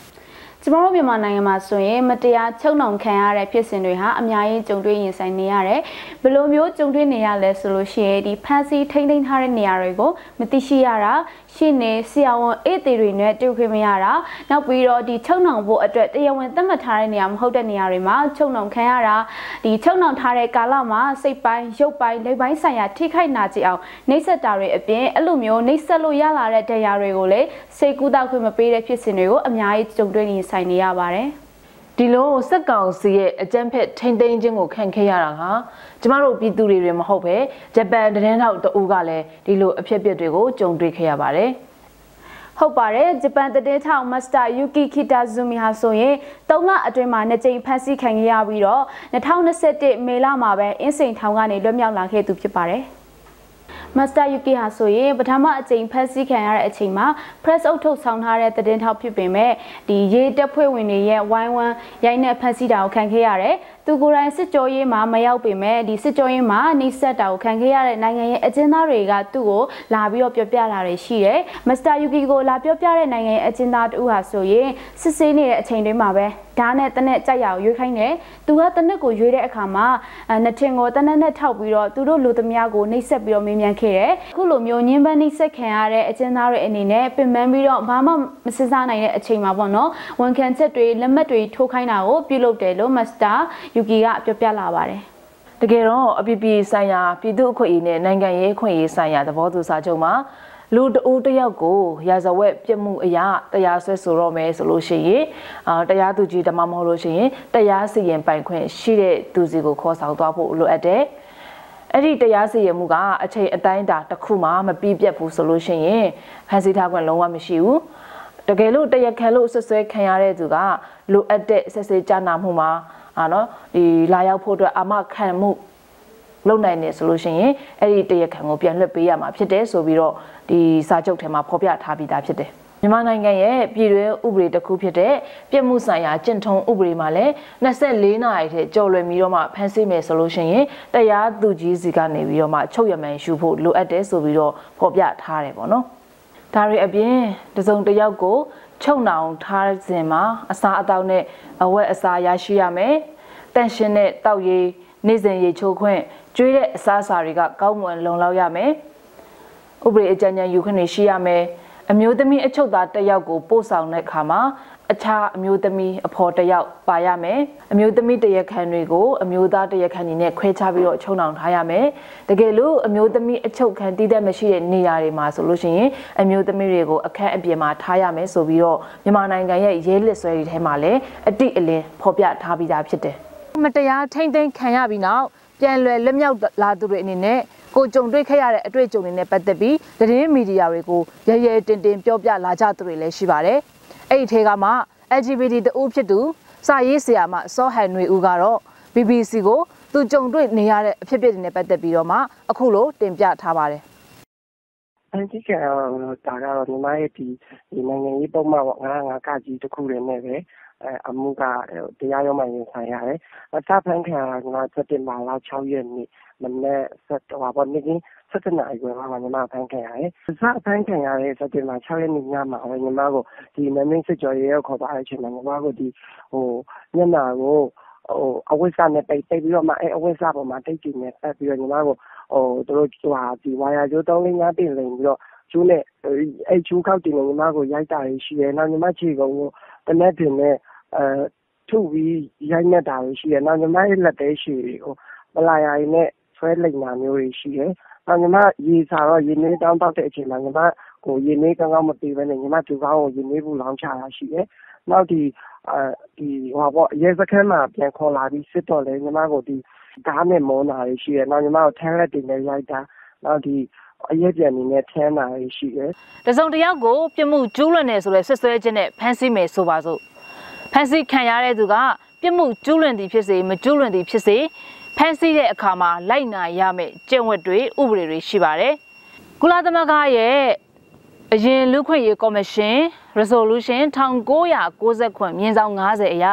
ကျမတို့မြန်မာနိုင်ငံမှာဆိုရင်မတရားချုပ်နှောင်ခံရတဲ့ဖြစ်စဉ်တွေဟာအများကြီးကြုံတွေ့ရင်ဆိုင်နေရတယ်။ဘယ်လိုမျိုးကြုံတွေ့နေရလဲဆိုလို့ရှိရင်ဒီဖန်စီထိမ့်သိမ်းထားတဲ့နေရာတွေကိုမသိရှိရတာရှင်းနေဆရာဝန်အေးသေးတွေနဲ့တွေ့ခွင့်မရတာနောက်ပြီးတော့ဒီချုပ်နှောင်ဖို့အတွက်တရားဝင်သတ်မှတ်ထားတဲ့နေရာမဟုတ်တဲ့နေရာတွေမှာချုပ်နှောင်ခံရတာဒီချုပ်နှောင်ထားတဲ့ကာလမှာစိတ်ပိုင်းရုပ်ပိုင်းလက်ပိုင်းဆိုင်ရာထိခိုက်နာကျင်အောင်နှိပ်စက်တာတွေအပြင်အဲ့လိုမျိုးနှိပ်စက်လို့ရလာတဲ့တရားတွေကိုလည်းစိတ်ကူးတောက်ခွင့်မပေးတဲ့ဖြစ်စဉ်တွေကိုအများကြီးကြုံတွေ့နေဆိုင်နေရပါတယ်ဒီလိုစက်ကောင်စီရဲ့အကြမ်းဖက်ထိမ့်သိမ်းခြင်းကိုခံခဲ့ရတာဟာကျမတို့ပြည်သူတွေတွေမဟုတ်ပဲဂျပန်တရင်ထောက်တအူးကလည်းဒီလိုအဖြစ်အပျက်တွေကိုကြုံတွေ့ခဲ့ရပါတယ်ဟုတ်ပါတယ်ဂျပန်တည်ထောင်မတ်စတာယူကီခီတာဇူမီဟာဆိုရင်၃လအတွင်းမှာနှစ်ကြိမ်ဖမ်းဆီးခံရပြီးတော့2021မေလမှာပဲအင်းစိန်ထောင်ကနေလွတ်မြောက်လာခဲ့သူဖြစ်ပါတယ်။ မတ်စတာယူကီဟာဆိုရင်ပထမအကြိမ်ဖက်စီခံရတဲ့အချိန်မှာ press အုပ်ထုတ်ဆောင်ထားတဲ့သတင်းထောက်ဖြစ်ပေမဲ့ဒီရေတပ်ဖွဲ့ဝင်တွေရဲ့ဝိုင်းဝန်းရိုင်းနဲ့ဖက်စီတာကိုခံခဲ့ရတယ် သူကိုယ်တိုင်စစ်ကြောရေးမှာမရောက်ပေမဲ့ဒီစစ်ကြောရေးမှာနှိစက်တာကိုခံခဲ့ရတဲ့နိုင်ငံရဲ့အကျဉ်းသားတွေကသူ့ကိုလာပြီးတော့ပြောပြလာတယ်ရှိတယ်မစ္စတာယူကီကိုလာပြောပြတဲ့နိုင်ငံရဲ့အကျဉ်းသားတူဟာဆိုရင်စစ်ဆေးနေတဲ့အချိန်တွေမှာပဲဓာတ်နဲ့တနက်ကြိုက်ရအောင်ရွေးခိုင်းတယ်သူကတနက်ကိုရွေးတဲ့အခါမှာနှစ်ထင်ကိုတနက်နဲ့ထောက်ပြီးတော့သူတို့လူသမားကိုနှိပ်စက်ပြီးတော့မေးမြန်းခဲ့တယ်အခုလိုမျိုးညှဉ်းပန်းနှိပ်စက်ခံရတဲ့အကျဉ်းသားတွေအနေနဲ့ပင်ပန်းပြီးတော့ဘာမှမစစားနိုင်တဲ့အချိန်မှာပေါ့နော်ဝန်ခံချက်တွေလက်မှတ်တွေထိုးခိုင်းတာကိုပြုလုပ်တယ်လို့မစ္စတာယူကီကပြောပြလာပါတယ်တကယ်တော့အပြည်ပြည်ဆိုင်ရာပြည်သူ့အခွင့်အရေးနဲ့နိုင်ငံရေးအခွင့်အရေးဆိုင်ရာသဘောတူစာချုပ်မှာလူတဦးတယောက်ကိုရာဇဝတ်ပြစ်မှုအရာတရားစွဲဆိုတော့မယ်ဆိုလို့ရှိရင်အာတရားသူကြီးတမမဟုတ်လို့ရှိရင်တရားစီရင်ပိုင်ခွင့်ရှိတဲ့သူစီကိုခေါ်ဆောင်သွားဖို့လိုအပ်တယ်အဲ့ဒီတရားစီရင်မှုကအချိန်အတိုင်းအတာတစ်ခုမှမပြီးပြတ်ဘူးဆိုလို့ရှိရင်ဖန်ဆီးထားခွင့်လုံးဝမရှိဘူးတကယ်လို့တရားခံလို့ဆွဆွဲခံရတဲ့သူကလိုအပ်တဲ့ဆက်စေကြနာမှုမှာ အာနော်ဒီလာရောက်ဖို့အတွက်အာမခံမှုလုပ်နိုင်တယ်ဆိုလို့ရှိရင်အဲ့ဒီတရားခံကိုပြန်လွှတ်ပေးရမှာဖြစ်တယ်ဆိုပြီးတော့ဒီစာချုပ်ထဲမှာဖော်ပြထားပြီးသားဖြစ်တယ်မြန်မာနိုင်ငံရဲ့ပြည်တွင်းဥပဒေတစ်ခုဖြစ်တဲ့ပြစ်မှုဆိုင်ရာကျင့်ထုံးဥပဒေမှာလည်း24နာရီထဲကြော်လွယ်ပြီးတော့မှဖမ်းဆီးမယ်ဆိုလို့ရှိရင်တရားသူကြီးစီကနေပြီးတော့မှချုပ်ရမှန်ယူဖို့လိုအပ်တယ်ဆိုပြီးတော့ဖော်ပြထားတယ်ပေါ့နော်ဒါတွေအပြင်တစုံတစ်ယောက်ကို ချုပ်နှောင်ထားခြင်းမှာအစာအသောက်နဲ့အဝတ်အစားရရှိရမယ်။တန့်ရှင်းတဲ့တောက်ရည်နေ့စဉ်ရေချိုးခွင့်ကျွေးတဲ့အစားအစာတွေကကောင်းမွန်လုံလောက်ရမယ်။ဥပဒေအကြံဉာဏ်ယူခွင့်တွေရှိရမယ်။အမျိုးသမီးအချုပ်သားတစ်ယောက်ကိုပို့ဆောင်တဲ့အခါမှာ အခြားအမျိုးသမီးအဖော်တယောက်ပါရမယ်အမျိုးသမီးတရခန်တွေကိုအမျိုးသားတရခန်တွေနဲ့ခွဲခြားပြီးတော့ချုံနှောင်ထားရမယ်တကယ်လို့အမျိုးသမီးအချုပ်ခံတည်တဲ့မရှိတဲ့နေရာတွေမှာဆိုလို့ရှိရင်အမျိုးသမီးတွေကိုအခန်းအပြင်မှာထားရမယ်ဆိုပြီးတော့မြန်မာနိုင်ငံရဲ့ရဲလက်ဆွဲတွေထဲမှာလည်းအတိအလင်းဖော်ပြထားပြီးသားဖြစ်တယ်မတရားထိမ့်သိမ်းခံရပြီးနောက်ပြန်လွယ်လက်မြောက်လာသူတွေအနေနဲ့ကိုကြုံတွေ့ခဲ့ရတဲ့အတွေ့အကြုံတွေနဲ့ပတ်သက်ပြီးသတင်းမီဒီယာတွေကိုရရဲတင်တင်ပြောပြလာကြသူတွေလည်းရှိပါတယ်။ အဲ့ဒီထဲကမှ LGBT တဦးဖြစ်သူစာရေးဆရာမစောဟန်နွေဦးကတော့ BBC ကိုသူကြုံတွေ့နေရတဲ့အဖြစ်အပျက်တွေနဲ့ပတ်သက်ပြီးတော့မှအခုလိုတင်ပြထားပါတယ်အန်တီကတော့ဒါကတော့ညီမရဲ့ဒီဒီနိုင်ငံရေးပုံမှန်ပေါ့ငါငါကကြီးတစ်ခုတည်းနဲ့ပဲအဲအမှုကတရားရုံးမှာရင်ဆိုင်ရတယ်။အစဖန်ခံကညီမစက်တင်ဘာလ6ရက်နေ့မနေ့ဆက်ဟောပေါ့နေ့ က17နာရီခွဲမှာညီမဖမ်းခံရတယ်။အစဖမ်းခံရတဲ့စက်တင်ဘာ6ရက်နေ့ညမှာပဲညီမကိုဒီမမင်းစစ်ကြော်ရဲခေါ်သွားတဲ့အချိန်မှာညီမကိုဒီဟိုညနာကိုဟိုအဝိစာနဲ့ပိတ်ပိတ်ပြီးတော့မှအဲအဝိစာပေါ်မှာတိတ်တည်နေပတ်ပြီးတော့ညီမကိုဟိုသူတို့ဟိုဟာဒီဝါယာကျိုး3 5တင်လိန်ပြီးတော့ကျိုးနဲ့အဲကျိုးခောက်တင်နေညီမကိုရိုက်တာရှိတယ်နောက်ညီမခြေကုံကိုတနက်တင်နဲ့အဲထုပြီးရိုက်နှက်တာတွေရှိတယ်နောက်ညီမရဲ့လက်သေးရှည်တွေကိုမလာယာရီနဲ့ဆွဲလိမ်တာမျိုးတွေရှိတယ်နောက် ညီမ ရေစာတော့ ရေနွေးတောင်းတောက်တဲ့အချိန်မှာ ညီမကိုရေနွေးကောင်းကောင်းမပေးဘဲနဲ့ ညီမသူကောင်းကို ရေနွေးဘူးလောင်းချတာရှိတယ် နောက်ဒီအဲဒီဟိုပေါ့ရဲစခန်းမှာ ပြန်ခေါ်လာပြီး စစ်တော့လဲညီမကိုဒီဓာတ်နဲ့မောတာတွေရှိတယ် နောက် ညီမတို့ထန်းလက်တွေနဲ့ ရိုက်တာ နောက်ဒီအရက်ပြန်နေနဲ့ထန်းတာတွေရှိတယ် တစုံတစ်ယောက်ကို ပြစ်မှုကျူးလွန်နေဆိုတဲ့ဆွဆွဲခြင်းနဲ့ ဖမ်းဆီးမယ်ဆိုပါစို့ ဖမ်းဆီးခံရတဲ့သူက ပြစ်မှုကျူးလွန်သည်ဖြစ်စေ မကျူးလွန်သည်ဖြစ်စေ ဖမ်းဆီးတဲ့အခါမှာလိုက်နာရမယ့်ကျင့်ဝတ်တွေဥပဒေတွေရှိပါတယ်ကုလသမဂ္ဂရဲ့အရင်လူခွင့်ရေးကော်မရှင် resolution 1990မြင်းဆောင်90အရ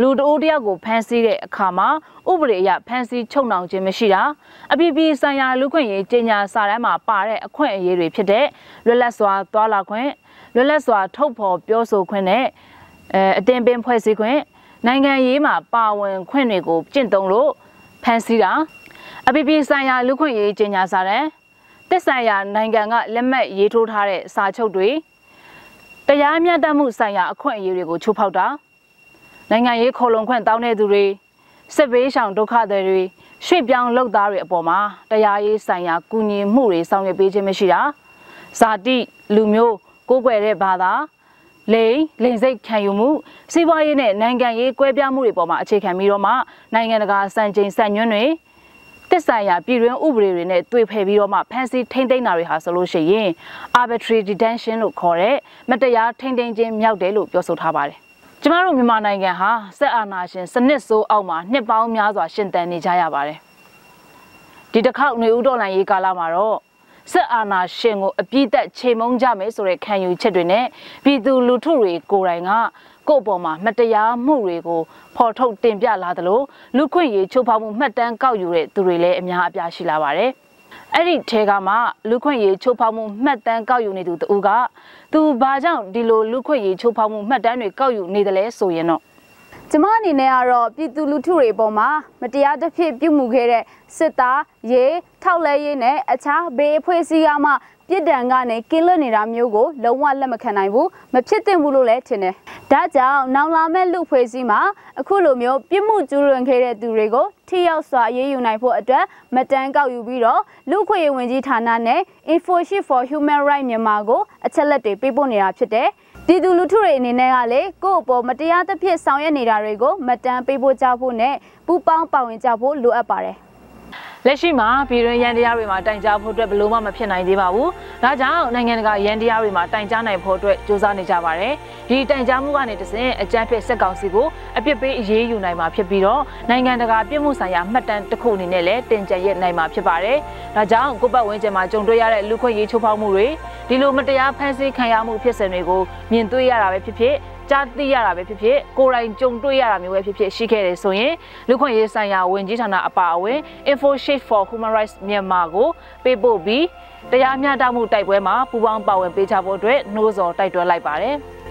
လူတအိုးတယောက်ကိုဖမ်းဆီးတဲ့အခါမှာဥပဒေအရဖမ်းဆီးချုပ်နှောင်ခြင်းမရှိတာအပြည်ပြည်ဆိုင်ရာလူခွင့်ရေးကြေညာစာတမ်းမှာပါတဲ့အခွင့်အရေးတွေဖြစ်တဲ့လွတ်လပ်စွာသွားလာခွင့်လွတ်လပ်စွာထုတ်ဖော်ပြောဆိုခွင့်နဲ့အဲအတင်ပင်ဖွဲ့စည်းခွင့်နိုင်ငံရေးမှာပါဝင်ခွင့်တွေကိုကျင့်သုံးလို့ ဖမ်းဆီးတာအပြည်ပြည်ဆိုင်ရာလူခွင့်ရေးကြေညာစာတမ်းတက်ဆိုင်ရာနိုင်ငံကလက်မှတ်ရေးထိုးထားတဲ့စာချုပ်တွေတရားမျှတမှုဆိုင်ရာအခွင့်အရေးတွေကိုချိုးဖောက်တာနိုင်ငံရေးခေါ်လုံခွင့်တောင်းတဲ့သူတွေစစ်ဘေးရှောင်ဒုက္ခသည်တွေရွှေ့ပြောင်းလုပ်သားတွေအပေါ်မှာတရားရေးဆိုင်ရာကူညီမှုတွေဆောင်ရွက်ပေးခြင်းမရှိတာဇာတိလူမျိုးကိုးကွယ်တဲ့ဘာသာ လိန်လိန်စိတ်ခံယူမှုစီးပွားရေးနဲ့နိုင်ငံရေးကွဲပြားမှုတွေပေါ်မှာအခြေခံပြီးတော့မှနိုင်ငံတကာစံချိန်စံညွှန်းတွေတက်ဆိုင်ရာပြည်တွင်းဥပဒေတွေနဲ့တွေ့ဖယ်ပြီးတော့မှဖမ်းဆီးထိမ့်သိမ်းတာတွေဟာဆိုလို့ရှိရင် arbitrary detention လို့ခေါ်တဲ့မတရားထိမ့်သိမ်းခြင်းမြောက်တယ်လို့ပြောဆိုထားပါတယ်။ကျမတို့မြန်မာနိုင်ငံဟာစက်အာဏာရှင်စနစ်ဆိုးအောက်မှာနှစ်ပေါင်းများစွာရှင်သန်နေကြရပါတယ်။ဒီတစ်ခေါက်ຫນွေဦးတော်လှန်ရေးကာလမှာတော့ စစ်အာဏာရှင်ကိုအပြစ်သက်ချိန်မုံကြမယ်ဆိုတဲ့ခံယူချက်တွေနဲ့ပြည်သူလူထုတွေကိုယ်တိုင်ကကိုယ့်အပေါ်မှာမတရားမှုတွေကိုဖော်ထုတ်တင်ပြလာသလိုလူခွင့်ရေးချိုးဖောက်မှုမှတ်တမ်းကောက်ယူတဲ့သူတွေလည်းအများအပြားရှိလာပါတယ်။အဲ့ဒီထဲကမှလူခွင့်ရေးချိုးဖောက်မှုမှတ်တမ်းကောက်ယူနေသူတူကသူဘာကြောင့်ဒီလိုလူခွင့်ရေးချိုးဖောက်မှုမှတ်တမ်းတွေကောက်ယူနေတယ်လဲဆိုရင်တော့ကျမအနေနဲ့ကတော့ပြည်သူလူထုတွေအပေါ်မှာမတရားတစ်ဖြစ်ပြုမှုခဲ့တဲ့စစ်သားရေ ထောက်လဲရေးနဲ့အခြားဘေးအဖွဲ့အစည်းကမှပြစ်ဒဏ်ကနေကင်းလွတ်နေတာမျိုးကိုလုံးဝလက်မခံနိုင်ဘူးမဖြစ်သင့်ဘူးလို့လည်းထင်တယ်။ဒါကြောင့်နောင်လာမဲ့လူဖွဲ့စည်းမှာအခုလိုမျိုးပြစ်မှုကျူးလွန်ခဲ့တဲ့သူတွေကိုထိရောက်စွာအရေးယူနိုင်ဖို့အတွက်မတန်းကောက်ယူပြီးတော့လူခွေဝင်ကြီးဌာနနဲ့ Infoshield for Human Rights မြန်မာကိုအချက်လက်တွေပေးပို့နေတာဖြစ်တယ်။ပြည်သူလူထုတွေအနေနဲ့ကလေကိုယ့်အပေါ်မတရားသဖြင့်ဆောင်ရွက်နေတာတွေကိုမတန်းပေးဖို့ကြဖို့နဲ့ပူပေါင်းပါဝင်ကြဖို့လိုအပ်ပါတယ်။ လက်ရှိမှာပြည်တွင်းရန်တရားတွေမှာတိုင်ကြားဖို့အတွက်ဘယ်လို့မှမဖြစ်နိုင်သေးပါဘူး။ဒါကြောင့်နိုင်ငံတကာရန်တရားတွေမှာတိုင်ကြားနိုင်ဖို့အတွက်စ조사နေကြပါတယ်။ဒီတိုင်ကြားမှုကနေတဆင့်အကြမ်းဖက်စစ်ကောင်စီကိုအပြစ်ပေးအရေးယူနိုင်မှာဖြစ်ပြီးတော့နိုင်ငံတကာပြည်မှုဆိုင်ရာမှတ်တမ်းတစ်ခုအနေနဲ့လည်းတင်ကြရက်နိုင်မှာဖြစ်ပါတယ်။ဒါကြောင့်ကိုပတ်ဝန်းကျင်မှာကြုံတွေ့ရတဲ့လူခွင့်ရေးချိုးဖောက်မှုတွေဒီလိုမတရားဖမ်းဆီးခံရမှုဖြစ်စဉ်တွေကိုမြင်တွေ့ရတာပဲဖြစ်ဖြစ် ကြားသိရတာပဲဖြစ်ဖြစ်ကိုယ်တိုင်ကြုံတွေ့ရတာမျိုးပဲဖြစ်ဖြစ်ရှိခဲ့တယ်ဆိုရင်လူခွင့်ရေးဆိုင်ရာဝန်ကြီးဌာနအပါအဝင် InfoShield for Human Rights မြန်မာကိုပေးပို့ပြီးတရားမျှတမှုတိုက်ပွဲမှာပူးပေါင်းပါဝင်ပေးကြဖို့အတွက်နှိုးဆော်တိုက်တွန်းလိုက်ပါတယ်။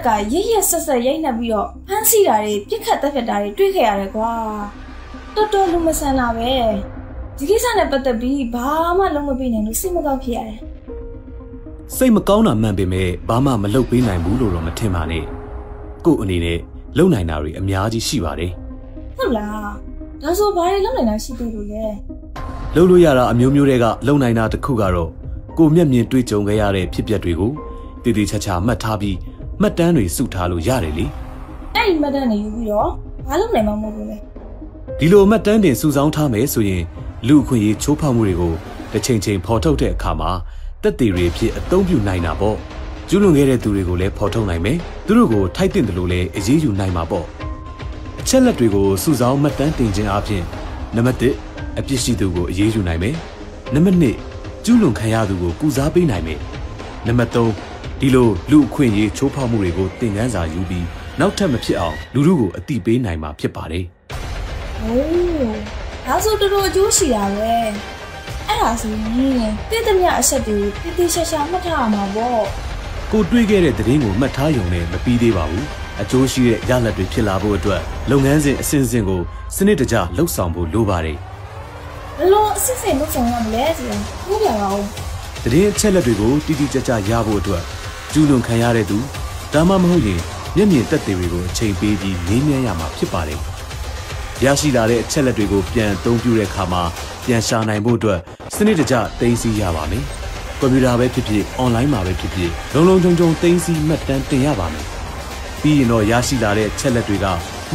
တပ်ကရရဆက်ဆက်ရိုက်နှက်ပြီးတော့ဖမ်းဆီးတာတွေပြစ်ခတ်တပ်ဖြတ်တာတွေတွေ့ခဲ့ရတယ်ကွာတော်တော်လူမဆန်တာပဲဒီကိစ္စနဲ့ပတ်သက်ပြီးဘာမှလုံးမပြနိုင်လို့စိတ်မကောင်းဖြစ်ရတယ်စိတ်မကောင်းတာမှန်ပေမဲ့ဘာမှမလုပ်ပေးနိုင်ဘူးလို့တော့မထင်ပါနဲ့ကို့အနေနဲ့လုပ်နိုင်တာတွေအများကြီးရှိပါတယ်ဟုတ်လားဒါဆိုဘာတွေလုပ်နိုင်တာရှိသေးလို့လဲလုပ်လို့ရတာအမျိုးမျိုးတွေကလုပ်နိုင်တာတစ်ခုကတော့ကိုမျက်မြင်တွေ့ကြုံခဲ့ရတဲ့ဖြစ်ပျက်တွေကိုတည်တည်ချာချာမှတ်ထားပြီး မှတ်တမ်းတွေစုထားလို့ရတယ်လေအဲ့ဒီမှတ်တမ်းတွေယူပြီးတော့ဘာလုပ်နိုင်မှာမဟုတ်ဘူးလေဒီလိုမှတ်တမ်းတင်စုဆောင်းထားမယ်ဆိုရင်လူအခွင့်အရေးချိုးဖောက်မှုတွေကိုတစ်ချိန်ချိန်ဖော်ထုတ်တဲ့အခါမှာတက်သေးတွေဖြစ်အသုံးပြုနိုင်တာပေါ့ကျူးလွန်ခဲ့တဲ့သူတွေကိုလည်းဖော်ထုတ်နိုင်မယ်သူတို့ကိုထိုက်တင်တယ်လို့လည်းအရေးယူနိုင်မှာပေါ့အချက်လက်တွေကိုစုဆောင်းမှတ်တမ်းတင်ခြင်းအပြင်နံပါတ်1အပြစ်ရှိသူကိုအရေးယူနိုင်မယ်နံပါတ်2ကျူးလွန်ခံရသူကိုကုစားပေးနိုင်မယ်နံပါတ်3 ဒီလိုလူအခွင့်အရေးချိုးဖောက်မှုတွေကိုသင်ခန်းစာယူပြီးနောက်ထပ်မဖြစ်အောင်လူလူကိုအတိပေးနိုင်မှာဖြစ်ပါတယ်ဟိုးဒါဆိုတော်တော်အကျိုးရှိတာပဲအဲ့ဒါဆိုရင်တည်တမျှအချက်တွေကိုတည်တည်ရှာရှာမှတ်ထားရမှာပေါ့ကိုတွေးခဲ့တဲ့သတင်းကိုမှတ်ထားရုံနဲ့မပြီးသေးပါဘူးအကျိုးရှိတဲ့ရလဒ်တွေဖြစ်လာဖို့အတွက်လုပ်ငန်းစဉ်အစဉ်အစဉ်ကိုစနစ်တကျလှုပ်ဆောင်ဖို့လိုပါတယ်ဘလို့အစစ်စစ်လုပ်ဆောင်ရမလဲဆိုရင်ဘုရားပါဦး။တည်င်းအချက်လက်တွေကိုတိတိကျကျရဖို့အတွက် ကျူးလွန်ခံရတဲ့သူဒါမှမဟုတ်ရင်မျက်မြင်သက်သေတွေကိုအချိန်ပေးပြီးမေးမြန်းရမှာဖြစ်ပါတယ်။ရရှိလာတဲ့အချက်လက်တွေကိုပြန်အသုံးပြုတဲ့အခါမှာပြန်ရှာနိုင်ဖို့အတွက်စနစ်တကျသိမ်းဆည်းရပါမယ်။ကွန်ပျူတာပဲဖြစ်ဖြစ်အွန်လိုင်းမှာပဲဖြစ်ဖြစ်လုံလုံခြုံခြုံသိမ်းဆည်းမှတ်တမ်းတင်ရပါမယ်။ပြီးရင်တော့ရရှိလာတဲ့အချက်လက်တွေက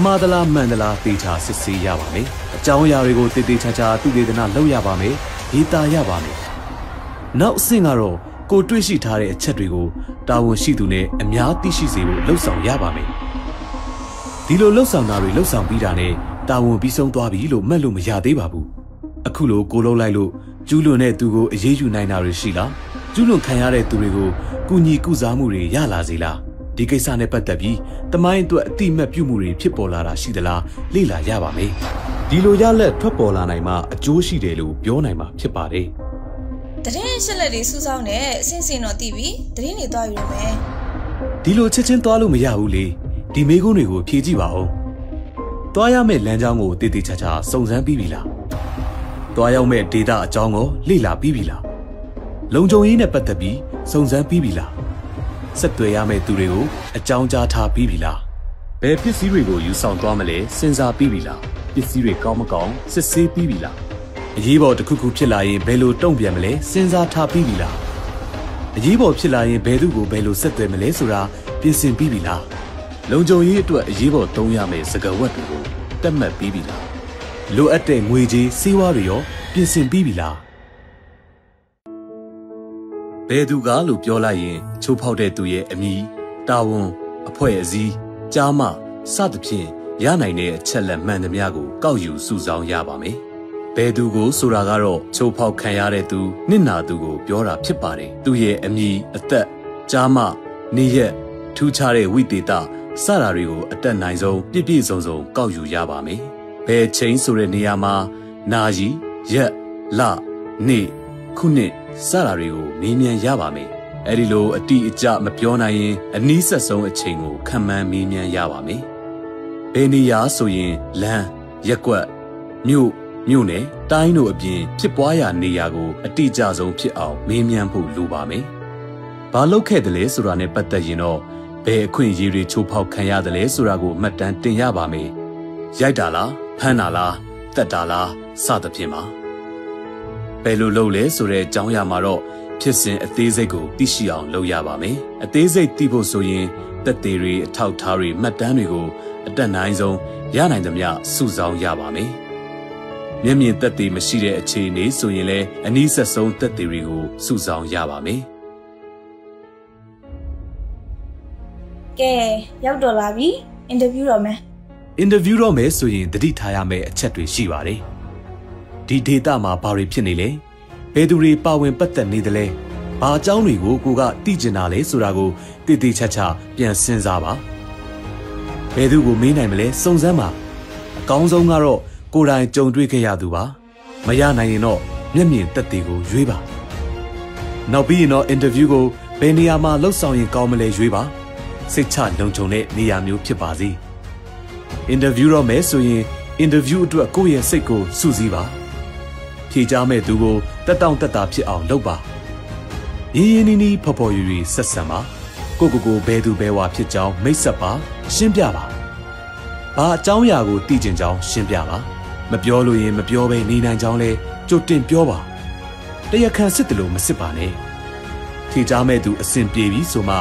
မှားသလားမှန်သလားသေချာစစ်ဆေးရပါမယ်။အကြောင်းအရာတွေကိုတည်တည်ချာချာသူတေသနာလုပ်ရပါမယ်။ရေးသားရပါမယ်။နောက်အဆင့်ကတော့ ကိုတွေ့ရှိထားတဲ့အချက်တွေကိုတာဝန်ရှိသူနဲ့အများသိရှိစေဖို့လှုံ့ဆော်ရပါမယ်။ဒီလိုလှုံ့ဆော်တာတွေလှုံ့ဆော်ပြီးတာနဲ့တာဝန်ပြီးဆုံးသွားပြီလို့မှတ်လို့မရသေးပါဘူး။အခုလိုကိုလုံးလိုက်လို့ကျူးလွန်တဲ့သူကိုအရေးယူနိုင်တာတွေရှိလား။ကျူးလွန်ခံရတဲ့သူတွေကိုကုညီကုစားမှုတွေရလာစေလား။ဒီကိစ္စနဲ့ပတ်သက်ပြီးတမိုင်းအတွက်အတိမတ်ပြုမှုတွေဖြစ်ပေါ်လာတာရှိသလားလေ့လာရပါမယ်။ဒီလိုရလက်ထွက်ပေါ်လာနိုင်မှအကျိုးရှိတယ်လို့ပြောနိုင်မှာဖြစ်ပါတယ်။ တရင်ရှက်လက်တွေစူးစောင်းနေအစင်စင်တော့တည်ပြီတရင်တွေသွားယူရမယ်ဒီလိုချက်ချင်းသွားလို့မရဘူးလေဒီမေးခွန်းတွေကိုဖြေကြည့်ပါဦးသွားရမယ့်လမ်းကြောင်းကိုတည်တည်ချာချာစုံစမ်းပြီးပြီလားသွားရောက်မယ့်ဒေတာအကြောင်းကိုလေ့လာပြီးပြီလားလုံခြုံရေးနဲ့ပတ်သက်ပြီးစုံစမ်းပြီးပြီလားဆက်သွယ်ရမယ့်သူတွေကိုအကြောင်းကြားထားပြီးပြီလားဘယ်ပစ္စည်းတွေကိုယူဆောင်သွားမလဲစဉ်းစားပြီးပြီလားပစ္စည်းတွေကောင်းမကောင်းစစ်ဆေးပြီးပြီလား အရေးပေါ်တစ်ခုခုဖြစ်လာရင်ဘယ်လိုတုံ့ပြန်မလဲစဉ်းစားထားပြီးပြီလားအရေးပေါ်ဖြစ်လာရင်ဘယ်သူကိုဘယ်လိုဆက်သွယ်မလဲဆိုတာပြင်ဆင်ပြီးပြီလားလုံခြုံရေးအတွက်အရေးပေါ်သုံးရမယ့်စကားဝတ်တွေကိုတက်မှတ်ပြီးပြီလားလိုအပ်တဲ့ငွေကြေးစေဝါတွေရောပြင်ဆင်ပြီးပြီလားဘယ်သူကလို့ပြောလိုက်ရင်ချိုးဖောက်တဲ့သူရဲ့အမည်တာဝန်အဖွဲ့အစည်းကြားမှစသဖြင့်ရနိုင်တဲ့အချက်လက်မှန်သမျှကိုကောက်ယူစုဆောင်းရပါမယ် ဘယ်သူကိုဆိုတာကတော့ချိုးဖောက်ခံရတဲ့သူနစ်နာသူကိုပြောတာဖြစ်ပါတယ်သူရဲ့အမည်အသက်ကြားမှနေရက်ထူးခြားတဲ့ဝိသေသစတာတွေကိုအတက်နိုင်ဆုံးပြည့်ပြည့်စုံစုံကောက်ယူရပါမယ်ဘယ်ချိန်ဆိုတဲ့နေရာမှာနာရီရက်လနေ့ခုနှစ်စတာတွေကိုမေးမြန်းရပါမယ်အဲ့ဒီလိုအတိအကျမပြောနိုင်ရင်အနည်းဆက်ဆုံးအချိန်ကိုခံမှန်းမေးမြန်းရပါမယ်ဘယ်နေရာဆိုရင်လမ်းရက်ကွက်မြို့ မြို့နယ်တိုင်းတို့အပြင်ဖြစ်ပွားရာနေရာကိုအတိအကျဆုံးဖြစ်အောင်မေးမြန်းဖို့လိုပါမယ်။ဘာလုပ်ခဲ့တယ်လဲဆိုတာနဲ့ပတ်သက်ရင်တော့ဘယ်အခွင့်အရေးတွေချိုးဖောက်ခံရတယ်လဲဆိုတာကိုအမှတ်တမ်းတင်ရပါမယ်။ရိုက်တာလားဖမ်းတာလားတက်တာလားစသဖြင့်ပါ။ဘယ်လိုလုပ်လဲဆိုတဲ့အကြောင်းအရာမှာတော့ဖြစ်စဉ်အသေးစိတ်ကိုသိရှိအောင်လုပ်ရပါမယ်။အသေးစိတ်သိဖို့ဆိုရင်တက်သေးတွေအထောက်ထားတွေမှတ်တမ်းတွေကိုအတက်နိုင်ဆုံးရနိုင်သမျှစုဆောင်းရပါမယ်။ မျက်မြင်သက်သေမရှိတဲ့အခြေအနေဆိုရင်လည်းအနည်းဆက်ဆုံးသက်သေတွေကိုစုဆောင်းရပါမယ်ကဲရောက်တော့လာပြီအင်တာဗျူးတော့မယ်။အင်တာဗျူးတော့မယ်ဆိုရင်တတိထားရမယ့်အချက်တွေရှိပါတယ်။ဒီဒေတာမှာဘာတွေဖြစ်နေလဲ။ဘယ်သူတွေပါဝင်ပတ်သက်နေသလဲ။ဘာအကြောင်းတွေကိုကိုကသိကျင်တာလဲဆိုတာကိုတည်တည်ချာချာပြန်စဉ်းစားပါ။ဘယ်သူကိုမေးနိုင်မလဲစုံစမ်းပါ။အကောင်းဆုံးကတော့ ကိုယ်တိုင်ကြုံတွေ့ခဲ့ရသူပါ။မရနိုင်ရင်တော့မျက်မြင်သက်သေကိုရွေးပါ။နောက်ပြီးရင်တော့အင်တာဗျူးကိုဘယ်နေရာမှာလှုပ်ဆောင်ရင်ကောင်းမလဲရွေးပါ။စိတ်ချလုံခြုံတဲ့နေရာမျိုးဖြစ်ပါစေ။အင်တာဗျူးတော့မယ်ဆိုရင်အင်တာဗျူးအတွက်ကိုယ့်ရဲ့စိတ်ကိုစုစည်းပါ။ဖြေကြားမဲ့သူကိုတက်တောင့်တက်တာဖြစ်အောင်လုပ်ပါ။ရင်းရင်းနှီးနှီးဖော်ဖော်ရွရွဆက်ဆံပါ။ကိုယ့်ကိုယ်ကိုဘယ်သူဘယ်ဝါဖြစ်ကြောင်းမိတ်ဆက်ပါ ရှင်းပြပါ။ဘာအကြောင်းအရာကိုသိကျင်ကြောင်းရှင်းပြပါ။ မပြောလို့ရင်မပြောဘဲနေနိုင်ကြောင်းလဲကြိုတင်ပြောပါ။တရားခံစစ်တယ်လို့မစစ်ပါနဲ့။ဖြေကြားမဲ့သူအစဉ်ပြေပြီဆိုမှ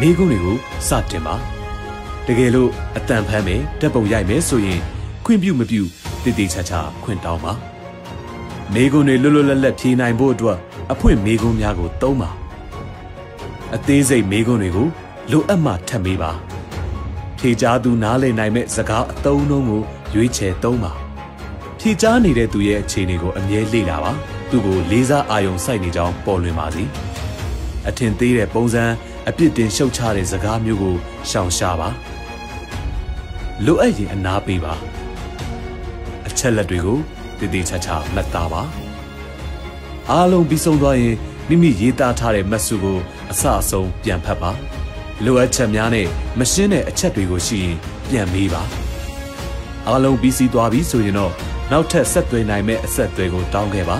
မိကုန်းတွေကိုစတင်ပါ။တကယ်လို့အတန်ဖမ်းမယ်တက်ပုံရိုက်မယ်ဆိုရင်ခွင့်ပြုမပြုတည်တည်ချာချာခွင့်တောင်းပါ။မိကုန်းတွေလွတ်လွတ်လပ်လပ်ဖြေနိုင်ဖို့အတွက်အဖွင့်မိကုန်းများကိုသုံးပါ။အသေးစိတ်မိကုန်းတွေကိုလိုအပ်မှထပ်မေးပါ။ဖြေကြားသူနားလည်နိုင်မဲ့စကားအသုံးအနှုန်းကိုရွေးချယ်သုံးပါ။ ဖြေကြားနေတဲ့သူရဲ့အခြေအနေကိုအမြဲလေ့လာပါ။သူ့ကိုလေးစားအာရုံစိုက်နေကြောင်းပေါ်လွင်ပါစေ။အထင်သေးတဲ့ပုံစံအပြစ်တင်ရှုတ်ချတဲ့စကားမျိုးကိုရှောင်ရှားပါလိုအပ်ရင်အနာပေးပါအချက်လက်တွေကိုတည်တည်ချာချာမှတ်သားပါအားလုံးပြီးဆုံးသွားရင်မိမိရေးသားထားတဲ့မတ်စုကိုအစအဆုံးပြန်ဖတ်ပါလိုအပ်ချက်များနဲ့မရှင်းတဲ့အချက်တွေကိုရှိရင်ပြန်မေးပါအားလုံးပြီးစီးသွားပြီဆိုရင်တော့ နောက်ထပ်ဆက်သွယ်နိုင်မဲ့အဆက်အသွယ်ကိုတောင်းခဲ့ပါ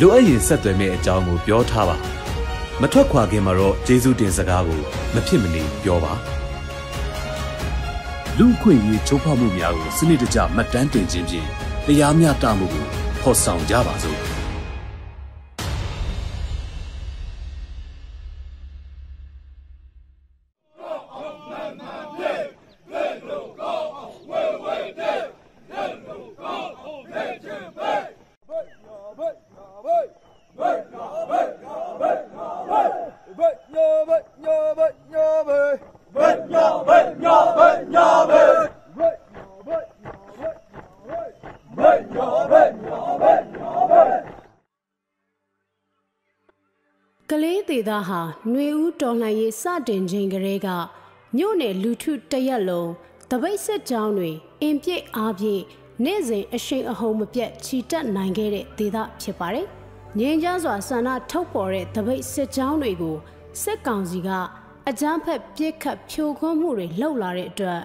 လိုအပ်ရင်ဆက်သွယ်မဲ့အကြောင်းကိုပြောထားပါမထွက်ခွာခင်မှာတော့ကျေးဇူးတင်စကားကိုမဖြစ်မနေပြောပါလူခွင့်ရေးချိုးဖောက်မှုများကိုစနစ်တကျမှတ်တမ်းတင်ခြင်းဖြင့်တရားမျှတမှုကိုဖော်ဆောင်ကြပါစို့ ကလေးသေးသားဟာຫນွေဦးတော်လှန်ရေးစတင်ချိန်ကလေးကမြို့နယ်လူထုတရက်လုံးတပိတ်ဆက်ကြောင်းတွေအင်ပြည့်အားပြည့်နေ့စဉ်အရှိန်အဟုန်မပြတ်ချီတက်နိုင်ခဲ့တဲ့ဒေသဖြစ်ပါတယ်။ငြိမ်းချမ်းစွာဆန္ဒထုတ်ပေါ်တဲ့တပိတ်ဆက်ကြောင်းတွေကိုစစ်ကောင်စီကအကြမ်းဖက်ပြစ်ခတ်ဖြိုခွင်းမှုတွေလှုပ်လာတဲ့အတွက်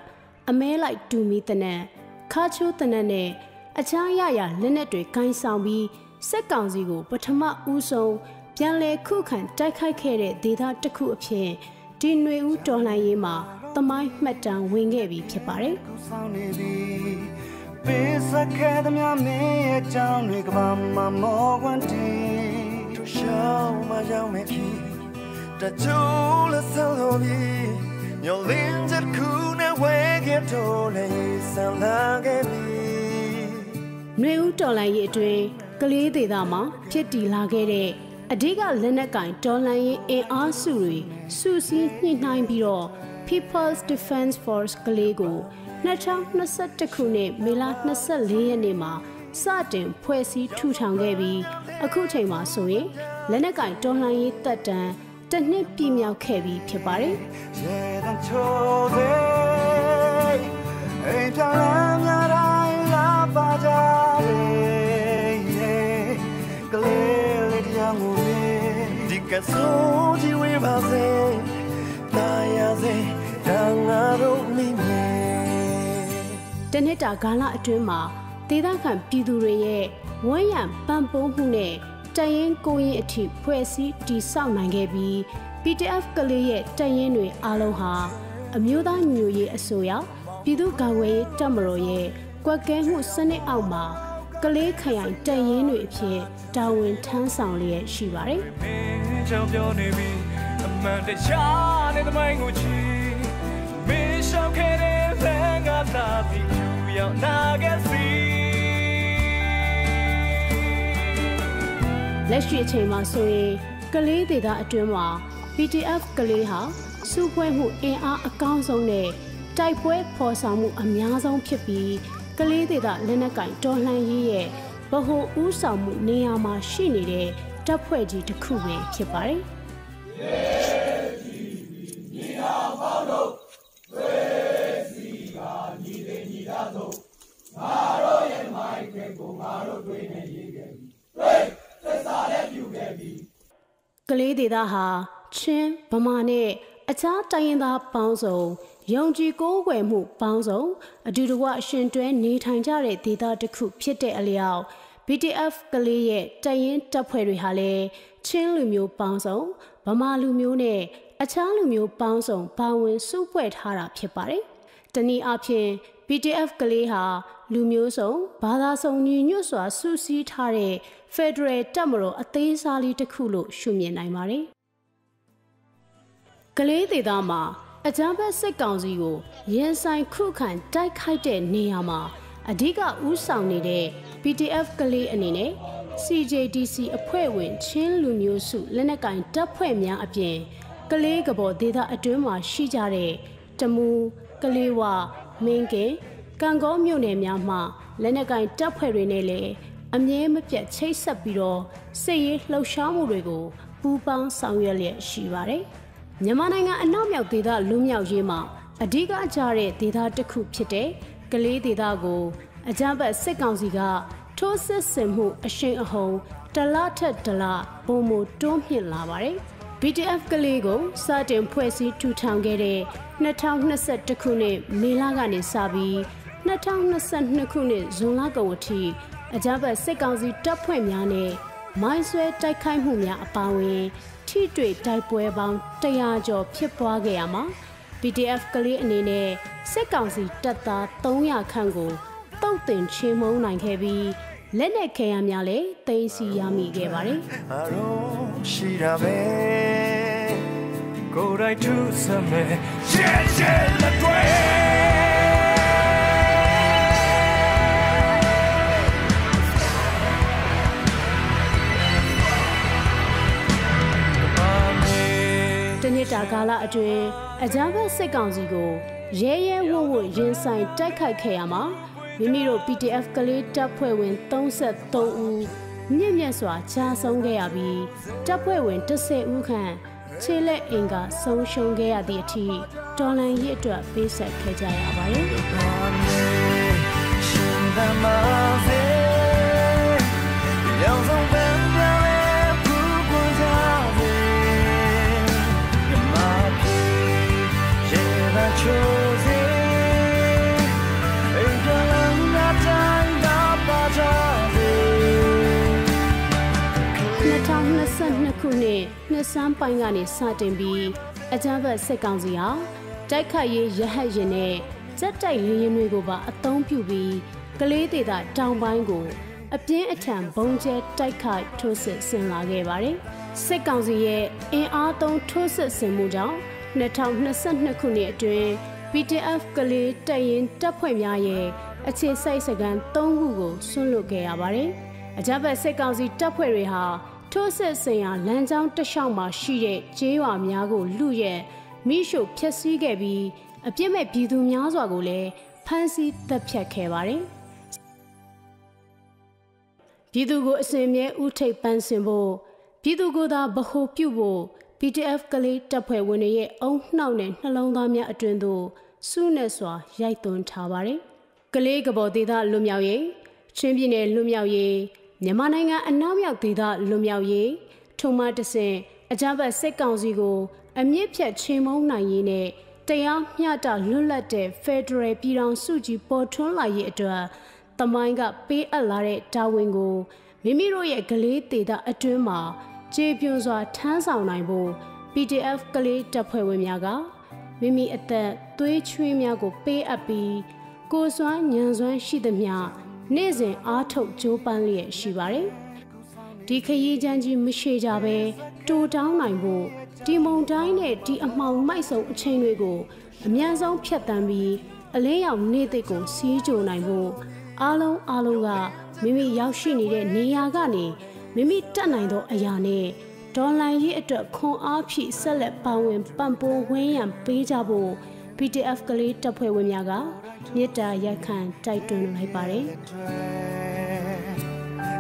အမဲလိုက်တူမီတနက်ခါချိုးတနက်နဲ့အခြားရရလက်နက်တွေကိုင်းဆောင်ပြီးစစ်ကောင်စီကိုပထမဦးဆုံး ပြန်လည်ခုခံတိုက်ခိုက်ခဲ့တဲ့ဒေသတစ်ခုအဖြစ်ဒီຫນွေဦးတော်လှန်ရေးမှာသမိုင်းမှတ်တမ်းဝင်ခဲ့ပြီဖြစ်ပါတယ် ဆောင်နေပြီပေးစခဲ့သမျှမင်းရဲ့ကြောင်းတွေကဘာမှမောကွန်တီသူရှောင်းမရောက်မဲ့ခီတချို့လက်ဆောင်လို့ပြီညလင်းချက်ခုနဲ့ဝဲခဲ့တော့လေဆန်လာခဲ့ပြီ ။ຫນွေဦးတော်လှန်ရေးအတွင်းကလေးဒေသမှာဖြစ်တည်လာခဲ့တဲ့ အဓိကလက်နက်ကင်တော်လှန်ရေးအင်အားစုတွေစုစည်းညှိနှိုင်းပြီးတော့ People's Defense Force ကလေးကို2021ခုနှစ်မေလ24ရက်နေ့မှာစတင်ဖွဲ့စည်းထူထောင်ခဲ့ပြီးအခုချိန်မှာဆိုရင်လက်နက်ကင်တော်လှန်ရေးတပ်တန်းတစ်နှစ်ပြည့်မြောက်ခဲ့ပြီးဖြစ်ပါတယ်။ရေတန်ချိုးသေးအိမ်ပြောင်းလာများတိုင်းလာပါကြလေ ဒီကဆိုးကြီးဝေးပါစေတာယာစေတန်ငါတို့မိမြေတနစ်တာဂါလအတွင်းမှာဒေသခံပြည်သူတွေရဲ့ဝန်းရံပံ့ပိုးမှုနဲ့တရင်ကိုရင်အထိဖွဲ့စည်းတည်ဆောက်နိုင်ခဲ့ပြီး PDF ကလေးရဲ့တရင်တွေအားလုံးဟာအမျိုးသားညွေရေးအစိုးရပြည်သူ့ကာကွယ်ရေးတပ်မတော်ရဲ့ကွက်ကဲမှုစနစ်အောက်မှာ ကလေးခရိုင်တရင်တွေအဖြစ်တာဝန်ထမ်းဆောင်လျက်ရှိပါတယ်မင်းကြောင့်ပြောနေပြီအမှန်တရားနဲ့တမိုင်းကိုချီမင်းရှောက်ခဲ့တဲ့လမ်းကသာပြီးကျူရောက်နာခဲ့စီလက်ရှိအချိန်မှာဆိုရင်ကလေးဒေသအတွင်းမှာ PTF ကလေးဟာစုဖွဲ့မှုအင်အားအကောင်းဆုံးနဲ့တိုက်ပွဲဖော်ဆောင်မှုအများဆုံးဖြစ်ပြီး ကလေးဒေသလက်နက်ကင်တော်လှန်ရေးရဲ့ဗဟိုဦးဆောင်မှုနေရာမှာရှိနေတဲ့တပ်ဖွဲ့ကြီးတစ်ခုပဲဖြစ်ပါတယ်။ကလေးဒေသဟာချင်းဗမာနဲ့အခြားတိုင်းရင်းသားပေါင်းစုံ ယုံကြည်ကိုးကွယ်မှုပေါင်းစုံအတူတကွရှင်တွဲနေထိုင်ကြတဲ့ဒေသတစ်ခုဖြစ်တဲ့အလျောက် BTF ကလေးရဲ့တရင်တပ်ဖွဲ့တွေဟာလည်းချင်းလူမျိုးပေါင်းစုံဗမာလူမျိုးနဲ့အခြားလူမျိုးပေါင်းစုံပါဝင်စုဖွဲ့ထားတာဖြစ်ပါတယ်။တနည်းအားဖြင့် BTF ကလေးဟာလူမျိုးစုံဘာသာစုံညီညွတ်စွာစုစည်းထားတဲ့ Federal တပ်မတော်အသေးစားလေးတစ်ခုလို့ရှုမြင်နိုင်ပါတယ်။ကလေးဒေသမှာ အကြမ်းဖက်စစ်ကောင်စီကိုရင်ဆိုင်ခုခံတိုက်ခိုက်တဲ့နေရာမှာအဓိကဥဆောင်နေတဲ့ PTF ကလေးအနေနဲ့ CJDC အဖွဲ့ဝင်ချင်းလူမျိုးစုလက်နက်ကင်တပ်ဖွဲ့များအပြင်ကလေးကဘော်ဒေသအတွင်းမှာရှိကြတဲ့တမူကလေးဝမင်းကင်ကံကောမြို့နယ်များမှလက်နက်ကင်တပ်ဖွဲ့တွေနဲ့လည်းအမြဲမပြတ်ချိတ်ဆက်ပြီးတော့စစ်ရေးလှုပ်ရှားမှုတွေကိုပူးပေါင်းဆောင်ရွက်လျက်ရှိပါတယ်။ မြန်မာနိုင်ငံအနောက်မြောက်ဒေသလူမြောက်ရေးမှာအဓိကကျတဲ့ဒေသတစ်ခုဖြစ်တဲ့ကလေးဒေသကိုအကြမ်းဖက်စစ်ကောင်စီကထိုးစစ်ဆင်မှုအရှိန်အဟုန်တလထက်တလပုံမတွန်းမြင့်လာပါတယ်။ BTF ကလေးကိုစတင်ဖွဲ့စည်းထူထောင်ခဲ့တဲ့2021ခုနှစ်မေလကနေစပြီး2022ခုနှစ်ဇွန်လကုန်အထိအကြမ်းဖက်စစ်ကောင်စီတပ်ဖွဲ့များနဲ့မိုင်းဆွဲတိုက်ခိုက်မှုများအပါအဝင် ထိတွေ့တိုက်ပွဲပေါင်း100ကျော်ဖြစ်ပွားခဲ့ရမှာ BTF ကလေးအနေနဲ့စစ်ကောင်စီတပ်သား300ခန့်ကိုတုတ်တင်ချင်းမုံနိုင်ခဲ့ပြီးလက်နက်ခဲယမ်းများလည်းတင်စီရမိခဲ့ပါတယ်။အရုံးရှိတာပဲကိုယ်တိုင်သူစမဲရှဲရှဲလက်တွေ တနစ်တာကာလအတွင်းအကြမ်းဖက်စစ်ကောင်စီကိုရဲရဲဝံ့ဝံ့ရင်ဆိုင်တိုက်ခိုက်ခဲ့ရမှာမိမိတို့ PDF ကလေးတပ်ဖွဲ့ဝင်33ဦးမြင့်မြတ်စွာကြာဆုံးခဲ့ရပြီးတပ်ဖွဲ့ဝင်10ဦးခန့်ခြေလက်အင်ကဆုံးရှုံးခဲ့ရသည့်အထိတော်လန်ရစ်အတွက်ပေးဆက်ခဲ့ကြရပါတယ်ရှင်သမားစေရောင်စုံပန်း နှစ်နှစ်စမ်းပိုင်းကနေစတင်ပြီးအကြမ်းဖက်စစ်ကောင်စီဟာတိုက်ခိုက်ရေးရဟတ်ရင်နဲ့စက်တိုက်လေရင်တွေကိုပါအသုံးပြုပြီးကလေးဒေသတောင်ပိုင်းကို အပြင်းအထန်ဘုံကျဲတိုက်ခိုက်ထိုးစစ်ဆင်လာခဲ့ပါတယ်။စစ်ကောင်စီရဲ့အင်အားသုံးထိုးစစ်ဆင်မှုကြောင့်2022ခုနှစ်အတွင်း BTF ကလေးတပ်ရင်တပ်ဖွဲ့များရဲ့အခြေစိုက်စခန်း၃ခုကိုဆွန့်လွတ်ခဲ့ရပါတယ်။အကြမ်းဖက်စစ်ကောင်စီတပ်ဖွဲ့တွေဟာ ထိုးစစ်ဆင်ရာလမ်းကြောင်းတစ်လျှောက်မှာရှိတဲ့ကျေးရွာများကိုလူရဲမိရှုဖျက်ဆီးခဲ့ပြီးအပြစ်မဲ့ပြည်သူများစွာကိုလည်းဖမ်းဆီးတပ်ဖြတ်ခဲ့ပါတယ်။ပြည်သူကိုအစဉ်အမြဲဥထိပ်ပန်းဆင်ဖို့ပြည်သူကိုသာဗဟုပြုဖို့ PDF ကလေးတပ်ဖွဲ့ဝင်တွေရဲ့အုံနှောက်နဲ့နှလုံးသားများအတွင်သို့စုနဲ့စွာရိုက်သွင်းထားပါတယ်။ကလေးကဘော်ဒေသလွတ်မြောက်ရေးချင်းပြည်နယ်လွတ်မြောက်ရေး မြန်မာနိုင်ငံအနောက်မြောက်ဒေသလွတ်မြောက်ရေးထုံမတဆင်အကြမ်းဖက်စစ်ကောင်စီကို အမြင့်ဖြတ်ချင်းမုံနိုင်ရေးနဲ့တရားမျှတလွတ်လပ်တဲ့ Federal ပြည်ထောင်စုကြီးပေါ်ထွန်းလာရေးအတွက်တမိုင်းကပေးအပ်လာတဲ့တာဝန်ကိုမိမိတို့ရဲ့ကလေးဒေတာအတွင်းမှာကျေပြွန်စွာထမ်းဆောင်နိုင်ဖို့ PDF ကလေးတပ်ဖွဲ့ဝင်များကမိမိအသက်သွေးချွေးများကို ပေးအပ်ပြီးကိုယ်စွမ်းဉာဏ်စွမ်းရှိသမျှ နေ့စဉ်အားထုတ်ကြိုးပမ်းလျက်ရှိပါတယ်။ဒီခရီးချမ်းကြီးမရှိကြပဲတူတောင်းနိုင်ဖို့ဒီမုံတိုင်းနဲ့ဒီအမှောင်မိုက်ဆုံအချိန်တွေကိုအမြန်ဆုံးဖြတ်တန်းပြီးအလင်းရောင်နေ့သစ်ကိုစီးကြိုနိုင်ဖို့အားလုံးအားလုံးကမိမိရောက်ရှိနေတဲ့နေရာကနေမိမိတက်နိုင်သောအရာနဲ့ဒေါ်လာရေးအတွက်ခွန်အားဖြည့်ဆက်လက်ပါဝင်ပံ့ပိုးဝန်းရံပေးကြဖို့ PTF ကလေးတပ်ဖွဲ့ဝင်များကမြစ်တာရက်ခံတိုက်တွန်းလိုက်ပါတယ်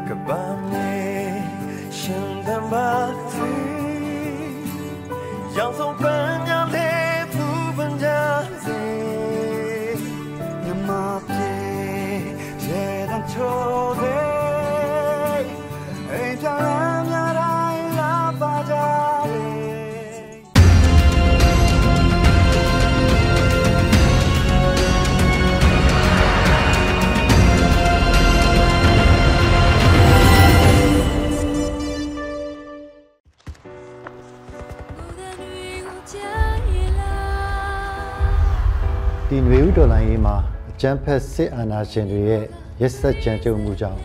ကဘာမေရှင်သမားစီရောင်စုံပန်းညာလေးဖူးပန်းကြစေမြမပြေရေတန်ချိုး ဒီနွေဦးတော်လိုင်းရေးမှာအကြမ်းဖက်စစ်အာဏာရှင်တွေရဲ့ရက်စက်ကြမ်းကြုတ်မှုကြောင့်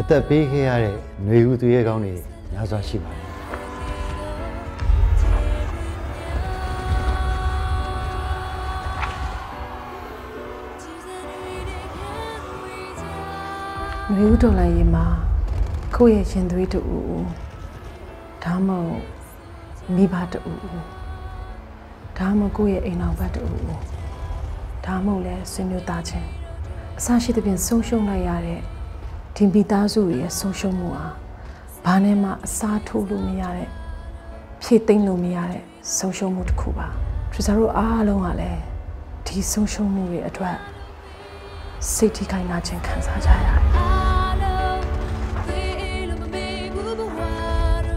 အသက်ပေးခဲ့ရတဲ့နွေဦးသူရဲကောင်းတွေများစွာရှိပါတယ်နွေဦးတော်လိုင်းရေးမှာကိုယ့်ရဲ့ရှင်သွေးတူဦးဒါမှမဟုတ်မိဘတူဦးဒါမှမဟုတ်ကိုယ့်ရဲ့အိမ်တော်ဘက်တူဦး ဒါမှမဟုတ်လဲဆွေမျိုးသားချင်းအစရှိသဖြင့်ဆုံးရှုံးလိုက်ရတဲ့ဒီမိသားစုတွေရဲ့ဆုံးရှုံးမှုဟာဘာနဲ့မှအစားထိုးလို့မရတဲ့ဖြည့်သိမ့်လို့မရတဲ့ဆုံးရှုံးမှုတစ်ခုပါထရီဆာတို့အားလုံးကလည်းဒီဆုံးရှုံးမှုတွေအတွက်စိတ်ထိခိုက်နာခြင်းခံစားကြရတယ်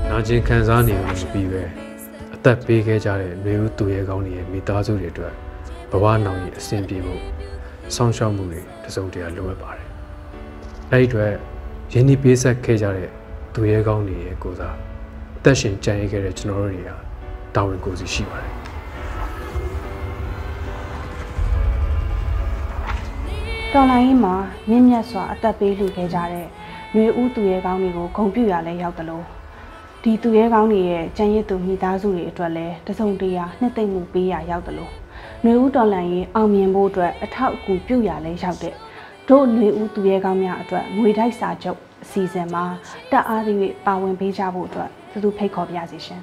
နာကျင်ခံစားနေလို့မပြီးပဲအသက်ပေးခဲ့ကြတဲ့မျိုးဦးသူရဲကောင်းတွေရဲ့မိသားစုတွေအတွက် ဘဝနောင်ရည်အဆင်ပြေဖို့စောင့်ရှောက်မှုတွေတစုံတရာလိုအပ်ပါတယ်။အဲဒီအတွက်ရင်းနှီးပေးဆက်ခဲ့ကြတဲ့သူရဲကောင်းတွေရဲ့ကိုစားအသက်ရှင်ကြံ့ရခဲ့တဲ့ကျွန်တော်တို့တွေကတာဝန်ကိုယ်စီရှိပါတယ်။တော်လိုင်းရင်မှာမြင့်မြတ်စွာအသက်ပေးလှူခဲ့ကြတဲ့ຫນွေဦးသူရဲကောင်းတွေကိုဂုဏ်ပြုရလဲရောက်တယ်လို့ဒီသူရဲကောင်းတွေရဲ့ကြံရစ်သူမိသားစုတွေအတွက်လည်းတစုံတရာနှစ်သိမ့်မှုပေးရရောက်တယ်လို့ ຫນွေဦးတော်လိုင်းရင်အောင်မြင်ဖို့အတွက်အထောက်အကူပြုရလဲရောက်တဲ့တို့ຫນွေဦးသူရဲကောင်းများအတွက်ငွေတိုက်စာချုပ်အစီအစဉ်မှာတက်အားသည့်၍ပါဝင်ပေးကြဖို့အတွက်သူသူဖိတ်ခေါ်ပါရစေရှင်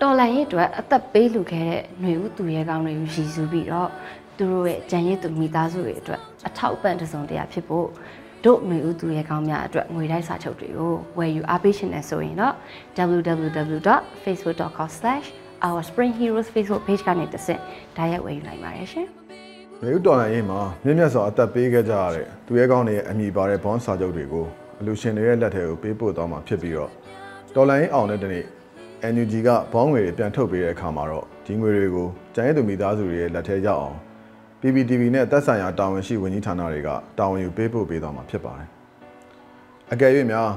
တော်လန်ရဲ့အတွက်အသက်ပေးလူခဲ့တဲ့ຫນွေဦးသူရဲကောင်းတွေကိုရည်စူးပြီးတော့သူတို့ရဲ့ကြံရည်သူမိသားစုတွေအတွက်အထောက်အပံ့တစ်စုံတရာဖြစ်ဖို့တို့ຫນွေဦးသူရဲကောင်းများအတွက်ငွေတိုက်စာချုပ်တွေကိုဝယ်ယူအားပေးရှင်နေဆိုရင်တော့ www.facebook.com/ourspringheroes Facebook page ကနေတစ်ဆင့်ဒါရိုက်ဝယ်ယူနိုင်ပါတယ်ရှင်မြေဥတော်လိုင်းရေးမှာမြင့်မြတ်စွာအသက်ပေးခဲ့ကြရတဲ့သူရဲကောင်းတွေရဲ့အမိပါတဲ့ဘွန်စာချုပ်တွေကိုအလူရှင်တွေရဲ့လက်ထဲကိုပေးပို့သွားမှာဖြစ်ပြီးတော့တော်လိုင်းရေးအောင်တဲ့တနေ့ NUG ကဘောင်းငွေတွေပြန်ထုတ်ပေးတဲ့အခါမှာတော့ဒီငွေတွေကိုကျန်ရည်သူမိသားစုတွေရဲ့လက်ထဲရောက်အောင် PPTV နဲ့သက်ဆိုင်ရာတာဝန်ရှိဝန်ကြီးဌာနတွေကတာဝန်ယူပေးပို့ပေးသွားမှာဖြစ်ပါတယ်။အကယ်၍များ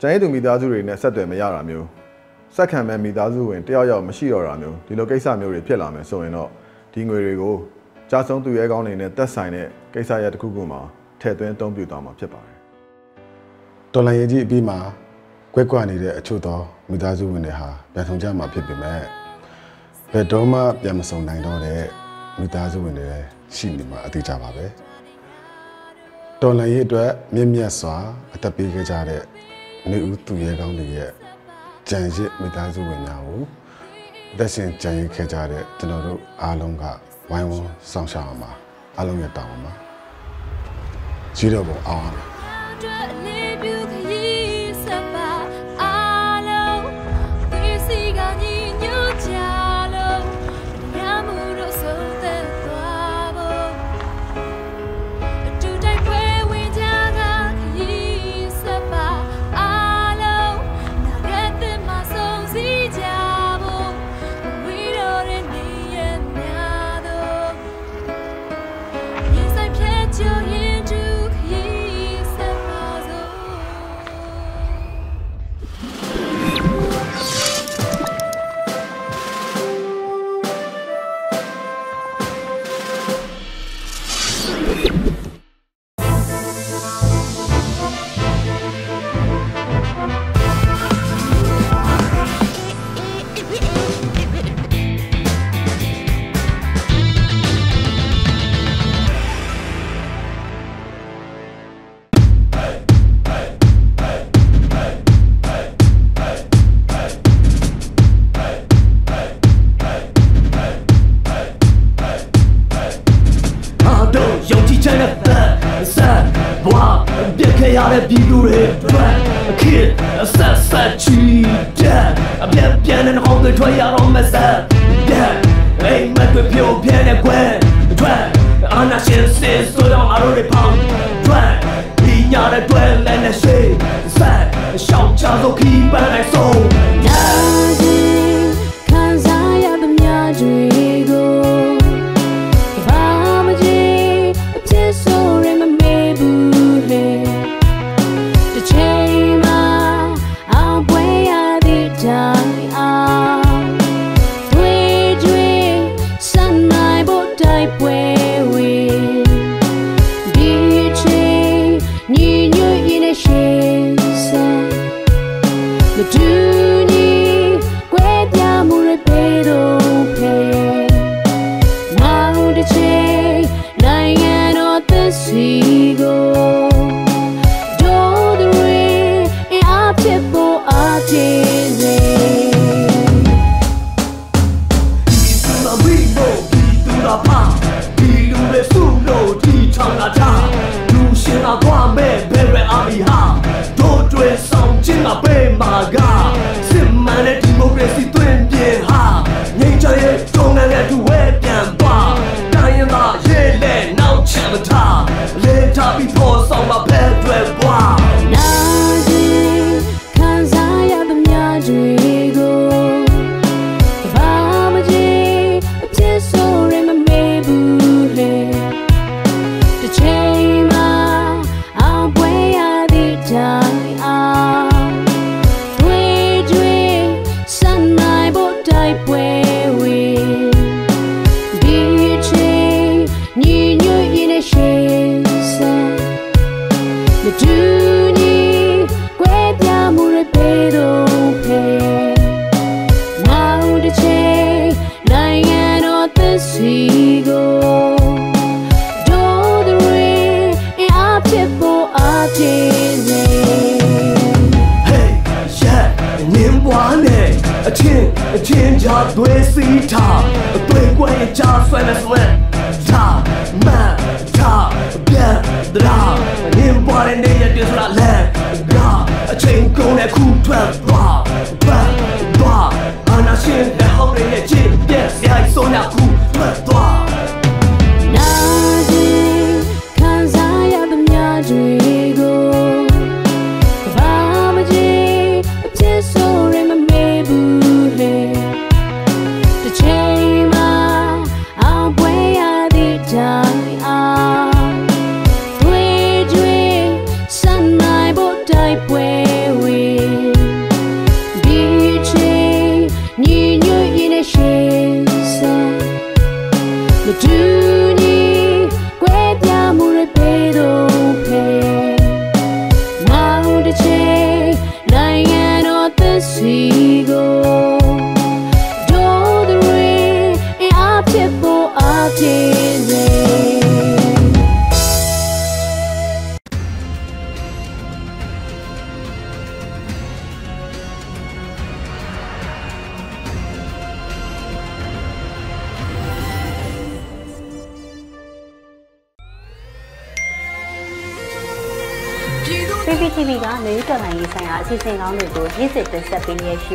ကျန်ရည်သူမိသားစုတွေနဲ့ဆက်သွယ်မရတာမျိုး စက်ခံမဲ့မိသားစုဝင်တယောက်ယောက်မရှိတော့တာမျိုးဒီလိုကိစ္စမျိုးတွေဖြစ်လာမယ်ဆိုရင်တော့ဒီငွေတွေကိုကြားဆုံးသူရဲကောင်းတွေနဲ့သက်ဆိုင်တဲ့ကိစ္စရပ်တစ်ခုခုမှာထည့်သွင်းအသုံးပြုသွားမှာဖြစ်ပါတယ်တော်လန်ရေးကြီးအပြီးမှာကွက်ကွက်နေတဲ့အချို့သောမိသားစုဝင်တွေဟာပြန်ဆောင်ကြမှာဖြစ်ပေမဲ့ဘယ်တော့မှပြန်မဆောင်နိုင်တော့တဲ့မိသားစုဝင်တွေလည်းရှိနေမှာအသေးကြပါပဲတော်လန်ရေးအတွက်မြင့်မြတ်စွာအသက်ပေးခဲ့ကြတဲ့နေဦးသူရဲကောင်းတွေရဲ့ ကြံရစ်မိသားစုဝင်များကိုအသက်ရှင်ကြံရစ်ခဲ့ကြတဲ့ကျွန်တော်တို့အားလုံးကဝိုင်းဝန်းဆောင်ရှောက်အောင်ပါအားလုံးရဲ့တောင်းပါမှာကြီးတော့ပုံအောင်အော တော်သက်စီကိုတို့တွေအအဖြစ်ဖို့အကျေးစေမဝိမို့ဒီသူလာပါဒီလူတွေစုလို့ဒီချောင်းလာတာလူရှင်လာသွားမဲ့ဘယ်ရအာမီဟာတို့တွေဆောင်ချင်းကပေးမှာကစစ်မှန်တဲ့ဒီမိုကရေစီတွင်ပြေဟာငြိမ်းချမ်းရေးတုံးငန်းတဲ့သူဝဲ ခါလေထားပြီးပေါ်ဆောင်မှာပဲ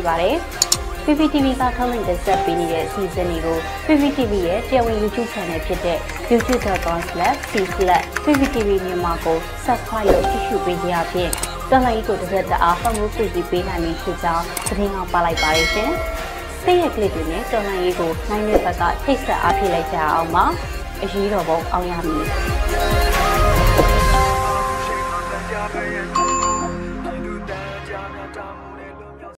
ရရှိပါတယ်။ PPTV ကထုတ်လွှင့်တင်ဆက်ပေးနေတဲ့အစီအစဉ်တွေကို PPTV ရဲ့တရားဝင် YouTube Channel ဖြစ်တဲ့ youtube.com/c/pptv မြန်မာကို Subscribe လုပ်ကြည့်ရှုပေးကြရဖြင့်တော်လိုင်းကိုတစ်သက်တအားဖတ်မှုပြည့်ပေးနိုင်ပြီဖြစ်ကြောင်းသတင်းအောင်ပါလိုက်ပါရရှင်။စိတ်ရက်ကလစ်တွေနဲ့တော်လိုင်းရေးကိုနိုင်တဲ့ဘက်ကထိတ်ဆက်အားဖြစ်လိုက်ကြအောင်ပါ။အရေးတော်ပုံအောင်ရမည်။